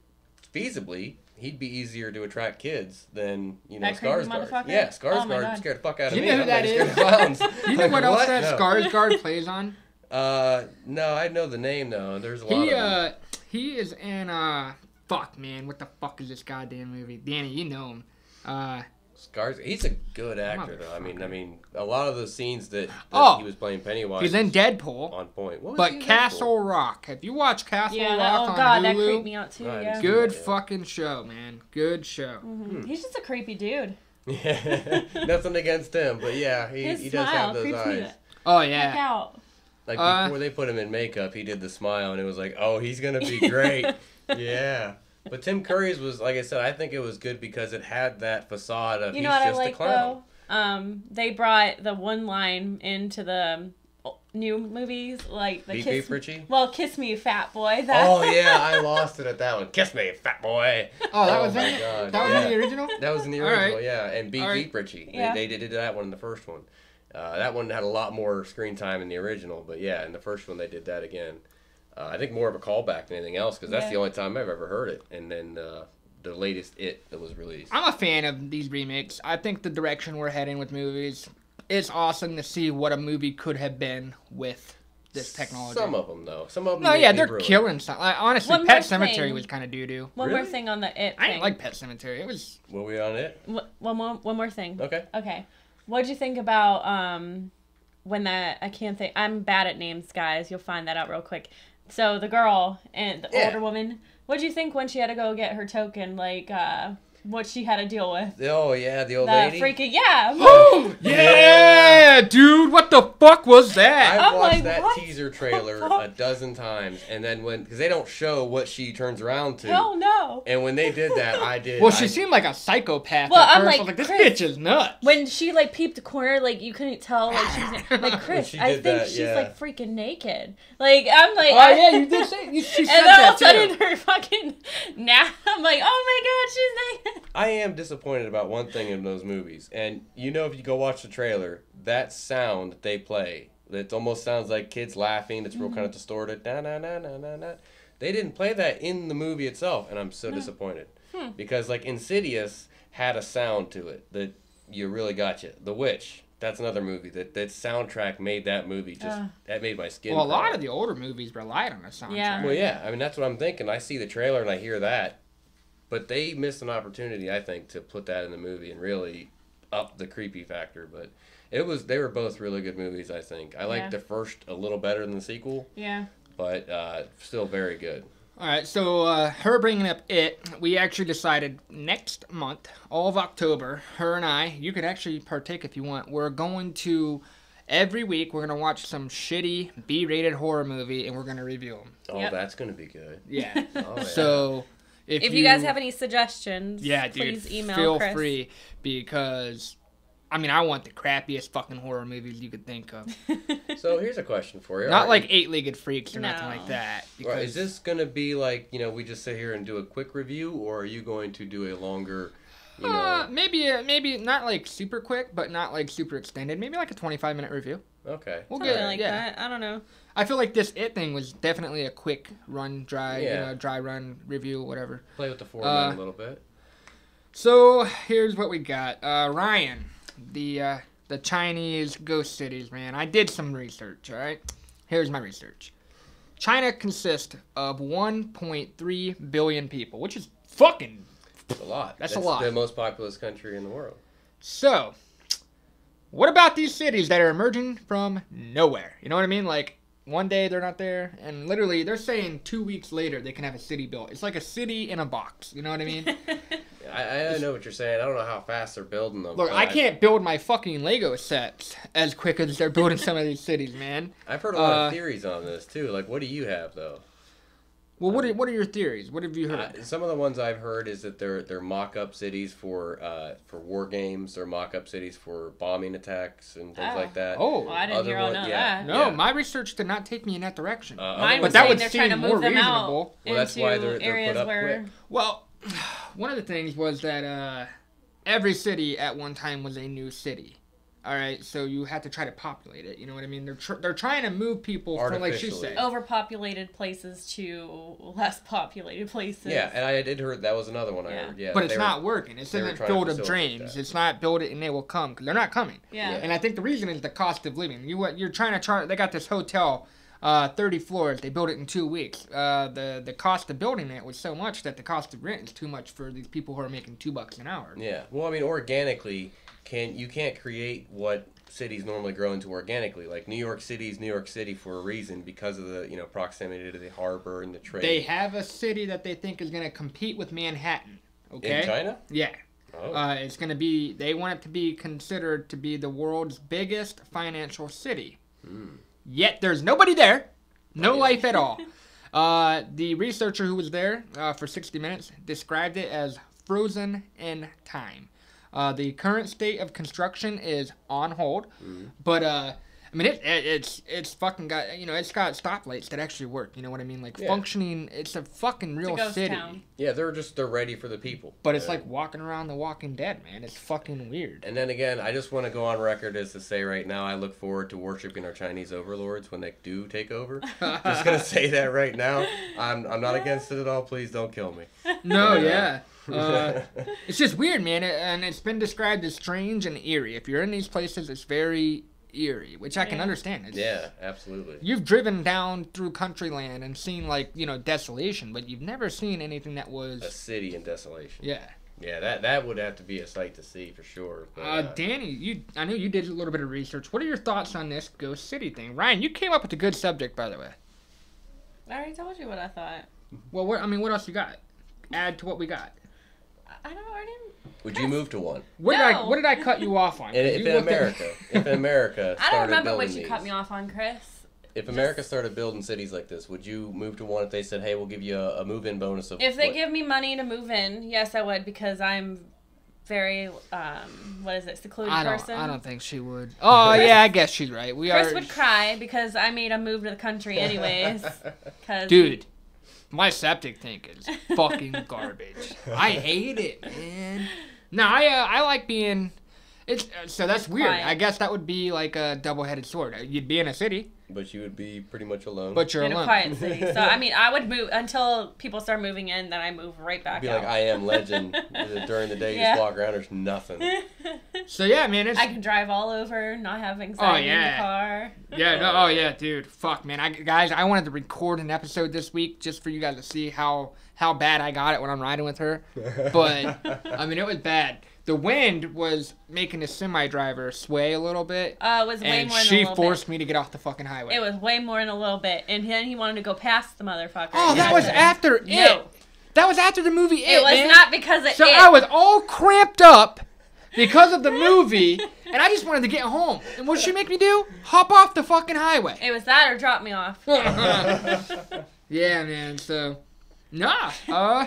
feasibly, he'd be easier to attract kids than you know That Skarsgård. Yeah, Oh Skarsgård God. scared the fuck out of You me. know who I'm that not scared is? of clowns. You know Like, what else what? that No. Skarsgård plays on? Uh, no, I know the name though. There's a lot He of them. uh he is in uh fuck man, what the fuck is this goddamn movie? Danni, you know him. Uh Scars. He's a good actor though. I mean, I mean, a lot of the scenes that, that Oh. he was playing Pennywise. he's in Deadpool. on point. What was But he in Castle Rock. Have you watched Castle yeah, Rock that, oh on god, that creeped me out too. No, yeah. Good Yeah. fucking show, man. Good show. Mhm. He's just a creepy dude. Yeah, nothing against him, but yeah, he, His he does smile have those creeps me eyes. Oh heck yeah. out. Like Uh, before they put him in makeup, he did the smile, and it was like, oh, he's gonna be great. yeah. But Tim Curry's was like I said, I think it was good because it had that facade of You know he's what I just a like clown. though? Um, they brought the one line into the new movies, like the Beep kiss. beep Richie. Well, kiss me, fat boy. That, Oh yeah, I lost it at that one. Kiss me, fat boy. Oh, that Oh was my in it? God, That was yeah. in the original? That was in the original, right. yeah. And Beep All right. Beep Richie. Yeah. They, they did that one in the first one. Uh, that one had a lot more screen time in the original, but yeah, in the first one they did that again. Uh, I think more of a callback than anything else because that's Yeah. the only time I've ever heard it. And then uh, the latest It that was released. I'm a fan of these remakes. I think the direction we're heading with movies, it's awesome to see what a movie could have been with this technology. Some of them though. Some of them. no, yeah, they're killing stuff. Like, honestly, One Pet Sematary thing. was kind of doo doo. One more thing on the it. I didn't like Pet Sematary. It was Were we on it? One more, one more thing. Okay. Okay. What'd you think about um when that I can't think I'm bad at names, guys. You'll find that out real quick. So the girl and the Yeah. older woman, What do you think when she had to go get her token, like uh what she had to deal with? Oh yeah, the old the lady. freaking yeah. yeah, dude. What the fuck was that? I've I'm watched like, that what teaser trailer a dozen times, and then when because they don't show what she turns around to, Hell no. and when they did that, I did. well, she I, seemed like a psychopath. Well, at I'm first. I like, like, this Chris- bitch is nuts. When she like peeped the corner, like you couldn't tell like she was like Chris. she I think that, she's yeah. like freaking naked. Like I'm like, oh I- yeah, you did say you, she and said then all of a sudden her fucking now I'm like, oh my god, she's naked. I am disappointed about one thing in those movies, and you know if you go watch the trailer, that sound that they play, it almost sounds like kids laughing. It's real kind of distorted. Na na na na na na. They didn't play that in the movie itself, and I'm so disappointed because like Insidious had a sound to it that you really got you. The Witch. That's another movie that that soundtrack made that movie just Uh. that made my skin. Well, a lot of the older movies relied on a soundtrack. Yeah. Well, yeah, I mean that's what I'm thinking. I see the trailer and I hear that, but they missed an opportunity, I think, to put that in the movie and really up the creepy factor. But it was they were both really good movies. I think I liked Yeah. the first a little better than the sequel, Yeah. but uh, still very good. All right, so uh, her bringing up it, we actually decided next month, all of October, her and I, you could actually partake if you want. We're going to every week. We're gonna watch some shitty B-rated horror movie, and we're gonna review them. Oh, Yep. that's gonna be good. Yeah. Oh, yeah. So if, If you guys have any suggestions, yeah, dude, please email feel Chris. free because. I mean, I want the crappiest fucking horror movies you could think of. so here's a question for you. Not Are- like eight-legged freaks or nothing like that. Or Because is this gonna be like you know we just sit here and do a quick review, or are you going to do a longer, you know? uh, maybe uh, maybe not like super quick, but not like super extended. Maybe like a twenty-five minute review. Okay. We'll Something get like yeah. that. I don't know. I feel like this it thing was definitely a quick run, dry, Yeah. you know, dry run review, whatever. Play with the format Uh, a little bit. So here's what we got. Uh, Ryan, the uh, the Chinese ghost cities, man. I did some research, all right? Here's my research. China consists of 1.3 billion people, which is fucking That's a lot. That's a lot. The most populous country in the world. So, what about these cities that are emerging from nowhere? You know what I mean? Like, one day they're not there, and literally they're saying two weeks later they can have a city built. It's like a city in a box. You know what I mean? I, I know what you're saying. I don't know how fast they're building them. Look, I can't build my fucking Lego sets as quick as they're building some of these cities, man. I've heard a lot Uh, of theories on this too. Like, what do you have though? Well, what are, what are your theories? What have you heard? Uh, some of the ones I've heard is that they're they're mock-up cities for uh, for war games. They're mock-up cities for bombing attacks and things Oh. like that. oh, Well, I didn't Other hear all one- none yeah. that. no, yeah. my research did not take me in that direction. Uh, Mine But was that would they're seem more reasonable. Well, that's why they're- they're put areas up where quick. Well, one of the things was that uh, every city at one time was a new city. All right, so you had to try to populate it. You know what I mean? They're tr- they're trying to move people from like she Artificially. said. overpopulated places to less populated places. Yeah, and I did heard that was another one I Yeah. heard. Yeah, but it's they were- not working. It they were isn't build of dreams. It's not build it and they will come because they're not coming. Yeah. And I think the reason is the cost of living. You what you're trying to charge. They got this hotel, uh, 30 floors. They built it in two weeks. Uh, the the cost of building it was so much that the cost of rent is too much for these people who are making two bucks an hour. Yeah. Well, I mean, organically, can you can't create what cities normally grow into organically. Like New York City is New York City for a reason because of the you know proximity to the harbor and the trade. They have a city that they think is going to compete with Manhattan. Okay. in China. Yeah. Oh. Uh, it's going to be. They want it to be considered to be the world's biggest financial city. Hmm. Yet there's nobody there, no Oh, yeah. life at all. Uh, the researcher who was there uh, for 60 minutes described it as frozen in time. Uh, the current state of construction is on hold, but uh, I mean it, it, it's it's fucking got you know it's got stoplights that actually work. You know what I mean? Like Yeah. functioning. It's a fucking It's real a ghost city. town. yeah, they're just they're ready for the people. But it's Yeah. like walking around The Walking Dead, man. It's fucking weird. And then again, I just want to go on record as to say right now, I look forward to worshiping our Chinese overlords when they do take over. just gonna say that right now. I'm I'm not against it at all. Please don't kill me. No, Yeah. yeah. Uh, it's just weird, man. And it's been described as strange and eerie. If you're in these places, it's very eerie, which I can Yeah. understand. It's, yeah, absolutely. You've driven down through country land and seen, like, you know, desolation, but you've never seen anything that was A city in desolation. Yeah. Yeah, that that would have to be a sight to see for sure. But, Uh, uh, Danni, you, I know you did a little bit of research. What are your thoughts on this Ghost City thing? Ryan, you came up with a good subject, by the way. I already told you what I thought. Well, what I mean, what else you got? Add to what we got. I- I don't. I didn't. would you move to one? What did I No. what did I cut you off on? And 'Cause if you in looked at- America, if in America, I don't started remember what you these, cut me off on, Chris. If America started building cities like this, would you move to one if they said, "Hey, we'll give you a, a move-in bonus of"? If they what- give me money to move in, yes, I would because I'm very um what is it secluded I don't. person. I don't think she would. Oh yeah, I guess she's right. We Chris are. would cry because I made a move to the country anyways. Cause Dude, my septic tank is fucking garbage. I hate it, man. No, I uh, I like being. It's uh, so that's weird. quiet. I guess that would be like a double-headed sword. You'd be in a city, but you would be pretty much alone. but you're in a alone. quiet city. So I mean, I would move until people start moving in. Then I move right back be out. like I am legend. During the day, you Yeah. just walk around. There's nothing. So yeah, man. It's I can drive all over, not have oh, anxiety in yeah. the car. Yeah, no, oh yeah, dude. Fuck, man. I guys, I wanted to record an episode this week just for you guys to see how how bad I got it when I'm riding with her. But I mean, it was bad. The wind was making the semi driver sway a little bit, Uh, it was way and more than a she forced bit. me to get off the fucking highway. It was way more than a little bit, and then he wanted to go past the motherfucker. oh, that was after it. No. That was after the movie. It, It was man. not because of So it. So I was all cramped up because of the movie, and I just wanted to get home. And what did she make me do? Hop off the fucking highway. It was that or drop me off. yeah, man. So, nah. Uh,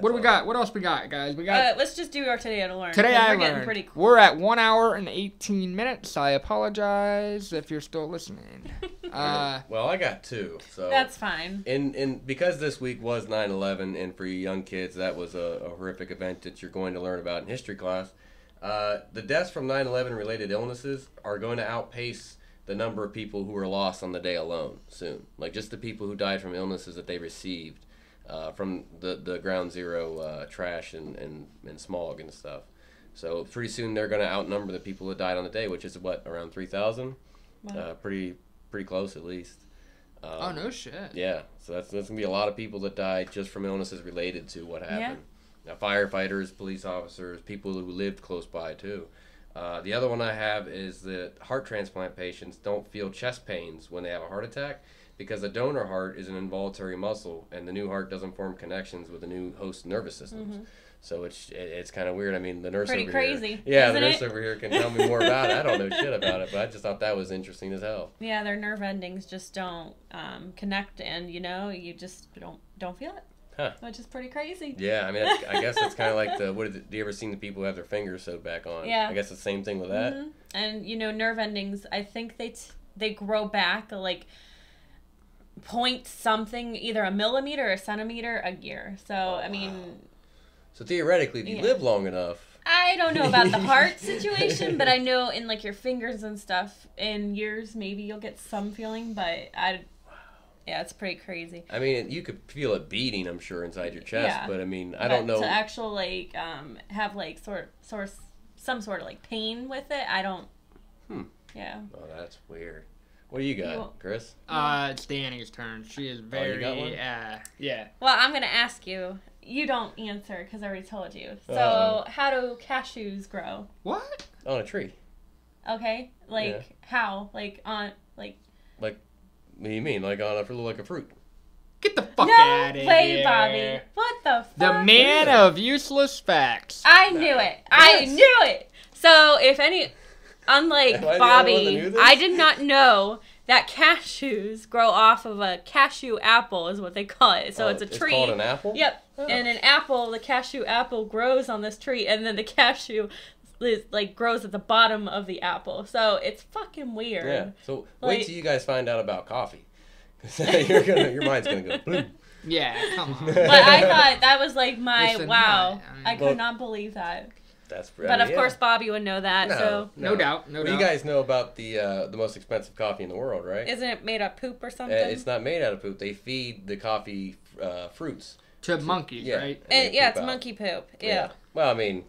what do we got? What else we got, guys? We got Uh, let's just do our today to learn. Today I we're getting learned pretty cool. we're at one hour and eighteen minutes. I apologize if you're still listening. Uh, Well, I got two. So That's fine. And in because this week was 9/11, and for you young kids, that was a, a horrific event that you're going to learn about in history class. Uh, the deaths from 9/11 related illnesses are going to outpace the number of people who were lost on the day alone soon. Like just the people who died from illnesses that they received uh, from the the ground zero uh, trash and, and and smog and stuff. So pretty soon they're going to outnumber the people that died on the day, which is what around three thousand. Uh, pretty pretty close at least. Um, Oh no shit. Yeah, so that's that's gonna be a lot of people that died just from illnesses related to what happened. Now, firefighters, police officers, people who lived close by too. Uh, the other one I have is that heart transplant patients don't feel chest pains when they have a heart attack because the donor heart is an involuntary muscle and the new heart doesn't form connections with the new host nervous systems. So it's it, it's kind of weird. I mean, the nurse Mm-hmm. Pretty over crazy, here, yeah, the nurse it? over here can tell me more about it. I don't know shit about it, but I just thought that was interesting as hell. Yeah, their nerve endings just don't um, connect, and you know, you just don't don't feel it, Huh. which is pretty crazy. Yeah, I mean, I guess it's kind of like the what? Is it, do you ever seen the people who have their fingers sewed back on? Yeah. I guess the same thing with that. Mhm. And you know, nerve endings. I think they t- they grow back like point something, either a millimeter or a centimeter a year. So I mean, So theoretically, if you Yeah. live long enough, I don't know about the heart situation, but I know in like your fingers and stuff, in years maybe you'll get some feeling, but I. Yeah, it's pretty crazy. I mean, you could feel it beating. I'm sure inside your chest, Yeah. but I mean, I But don't know. to actual like um have like sort sort some sort of like pain with it. I don't. Hmm. Yeah. oh, that's weird. What do you got, You- Chris? Uh, it's Danni's turn. She is very, Oh, got one? uh, yeah. Well, I'm gonna ask you. You don't answer because I already told you. So, Uh-oh. how do cashews grow? What? On a tree. Okay, like Yeah. how? Like on like Like, What do you mean? Like on a like a fruit? Get the fuck no out of way, here. Bobby. What the fuck? The man of useless facts. I knew it. I knew it. So if any, unlike I the only one that Bobby. I did not know that cashews grow off of a cashew apple, is what they call it. So Oh, it's a tree. It's called an apple. Yep. Oh. And an apple, the cashew apple grows on this tree, and then the cashew is, like grows at the bottom of the apple. So it's fucking weird. Yeah. So wait till you guys find out about coffee. You're gonna, your mind's gonna go. boom. Yeah, come on. But I thought that was like my Listen, wow. I- I mean- I could Well- not believe that. That's. I But of yeah. course, Bobby would know that. No, So No doubt, no well, you guys know about the uh, the most expensive coffee in the world, right? isn't it made out of poop or Uh, something? it's not made out of poop. They feed the coffee uh, fruits. to monkeys, Yeah. right? and Uh, yeah, it's out. monkey poop. Yeah. Well, I mean,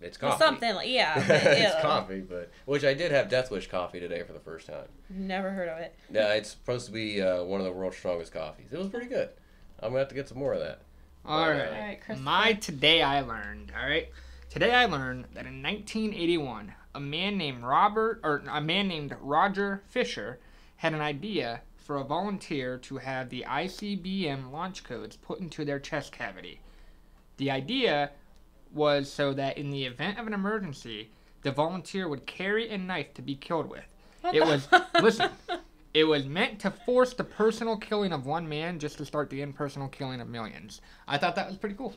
it's Well, coffee. something like yeah. It's coffee, but which I did have Death Wish coffee today for the first time. Never heard of it. Yeah, it's supposed to be uh, one of the world's strongest coffees. It was pretty good. I'm gonna have to get some more of that. All right. All right, Christopher. My today I learned. All right. Today I learned that in 1981, a man named Robert or a man named Roger Fisher had an idea for a volunteer to have the ICBM launch codes put into their chest cavity. The idea was so that in the event of an emergency, the volunteer would carry a knife to be killed with. What It was listen. It was meant to force the personal killing of one man just to start the impersonal killing of millions. I thought that was pretty cool.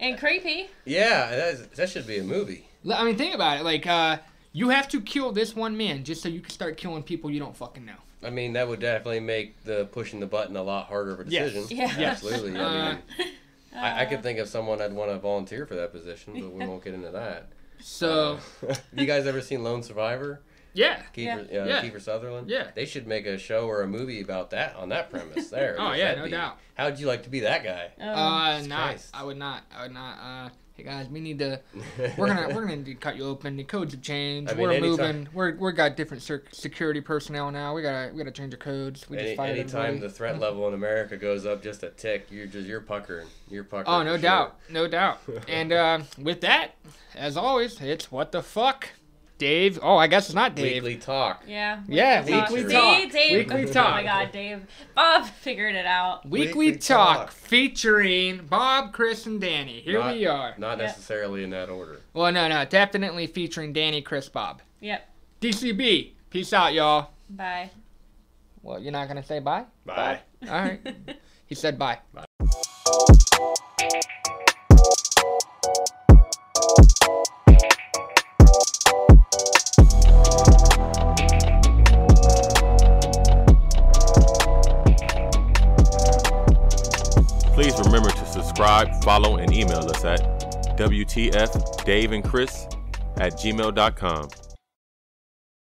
And creepy. Yeah, that, is, that should be a movie. I mean, think about it. Like, uh, you have to kill this one man just so you can start killing people you don't fucking know. I mean, that would definitely make the pushing the button a lot harder of a decision. Yes. Yeah. Absolutely. Uh, I mean, I, I could think of someone I'd want to volunteer for that position, but we won't get into that. So, Uh, you guys ever seen Lone Survivor? Yeah. Kiefer, Yeah. uh, Yeah. Kiefer Sutherland. Yeah. They should make a show or a movie about that on that premise. There. Oh, yeah, no be? doubt. How'd you like to be that guy? Oh. Uh, not. Christ. I would not. I would not. Uh, hey guys, we need to. We're gonna. We're gonna need to cut you open. The codes have changed. I mean, we're anytime- moving. We're we got different security personnel now. We gotta. We gotta change the codes. We Any, just fired anytime everybody. the threat level in America goes up just a tick, you're just you're puckering. You're puckering. Oh, for no sure. doubt, no doubt. and uh, with that, as always, it's what the fuck, Dave. Oh, I guess it's not Dave. Weekly talk. Yeah. Yeah, weekly See, talk. Dave. Weekly Oh my God, Dave. Bob figured it out. Weekly, Weekly talk, Talk. featuring Bob, Chris, and Danni. Here Not- we are. Not Yeah. necessarily in that order. Well, no, no, definitely featuring Danni, Chris, Bob. Yep. DCB. Peace out, y'all. Bye. Well, you're not gonna say bye? Bye. All right. he said bye. bye. Please remember to subscribe, follow, and email us at WTF Dave and Chris at gmail.com.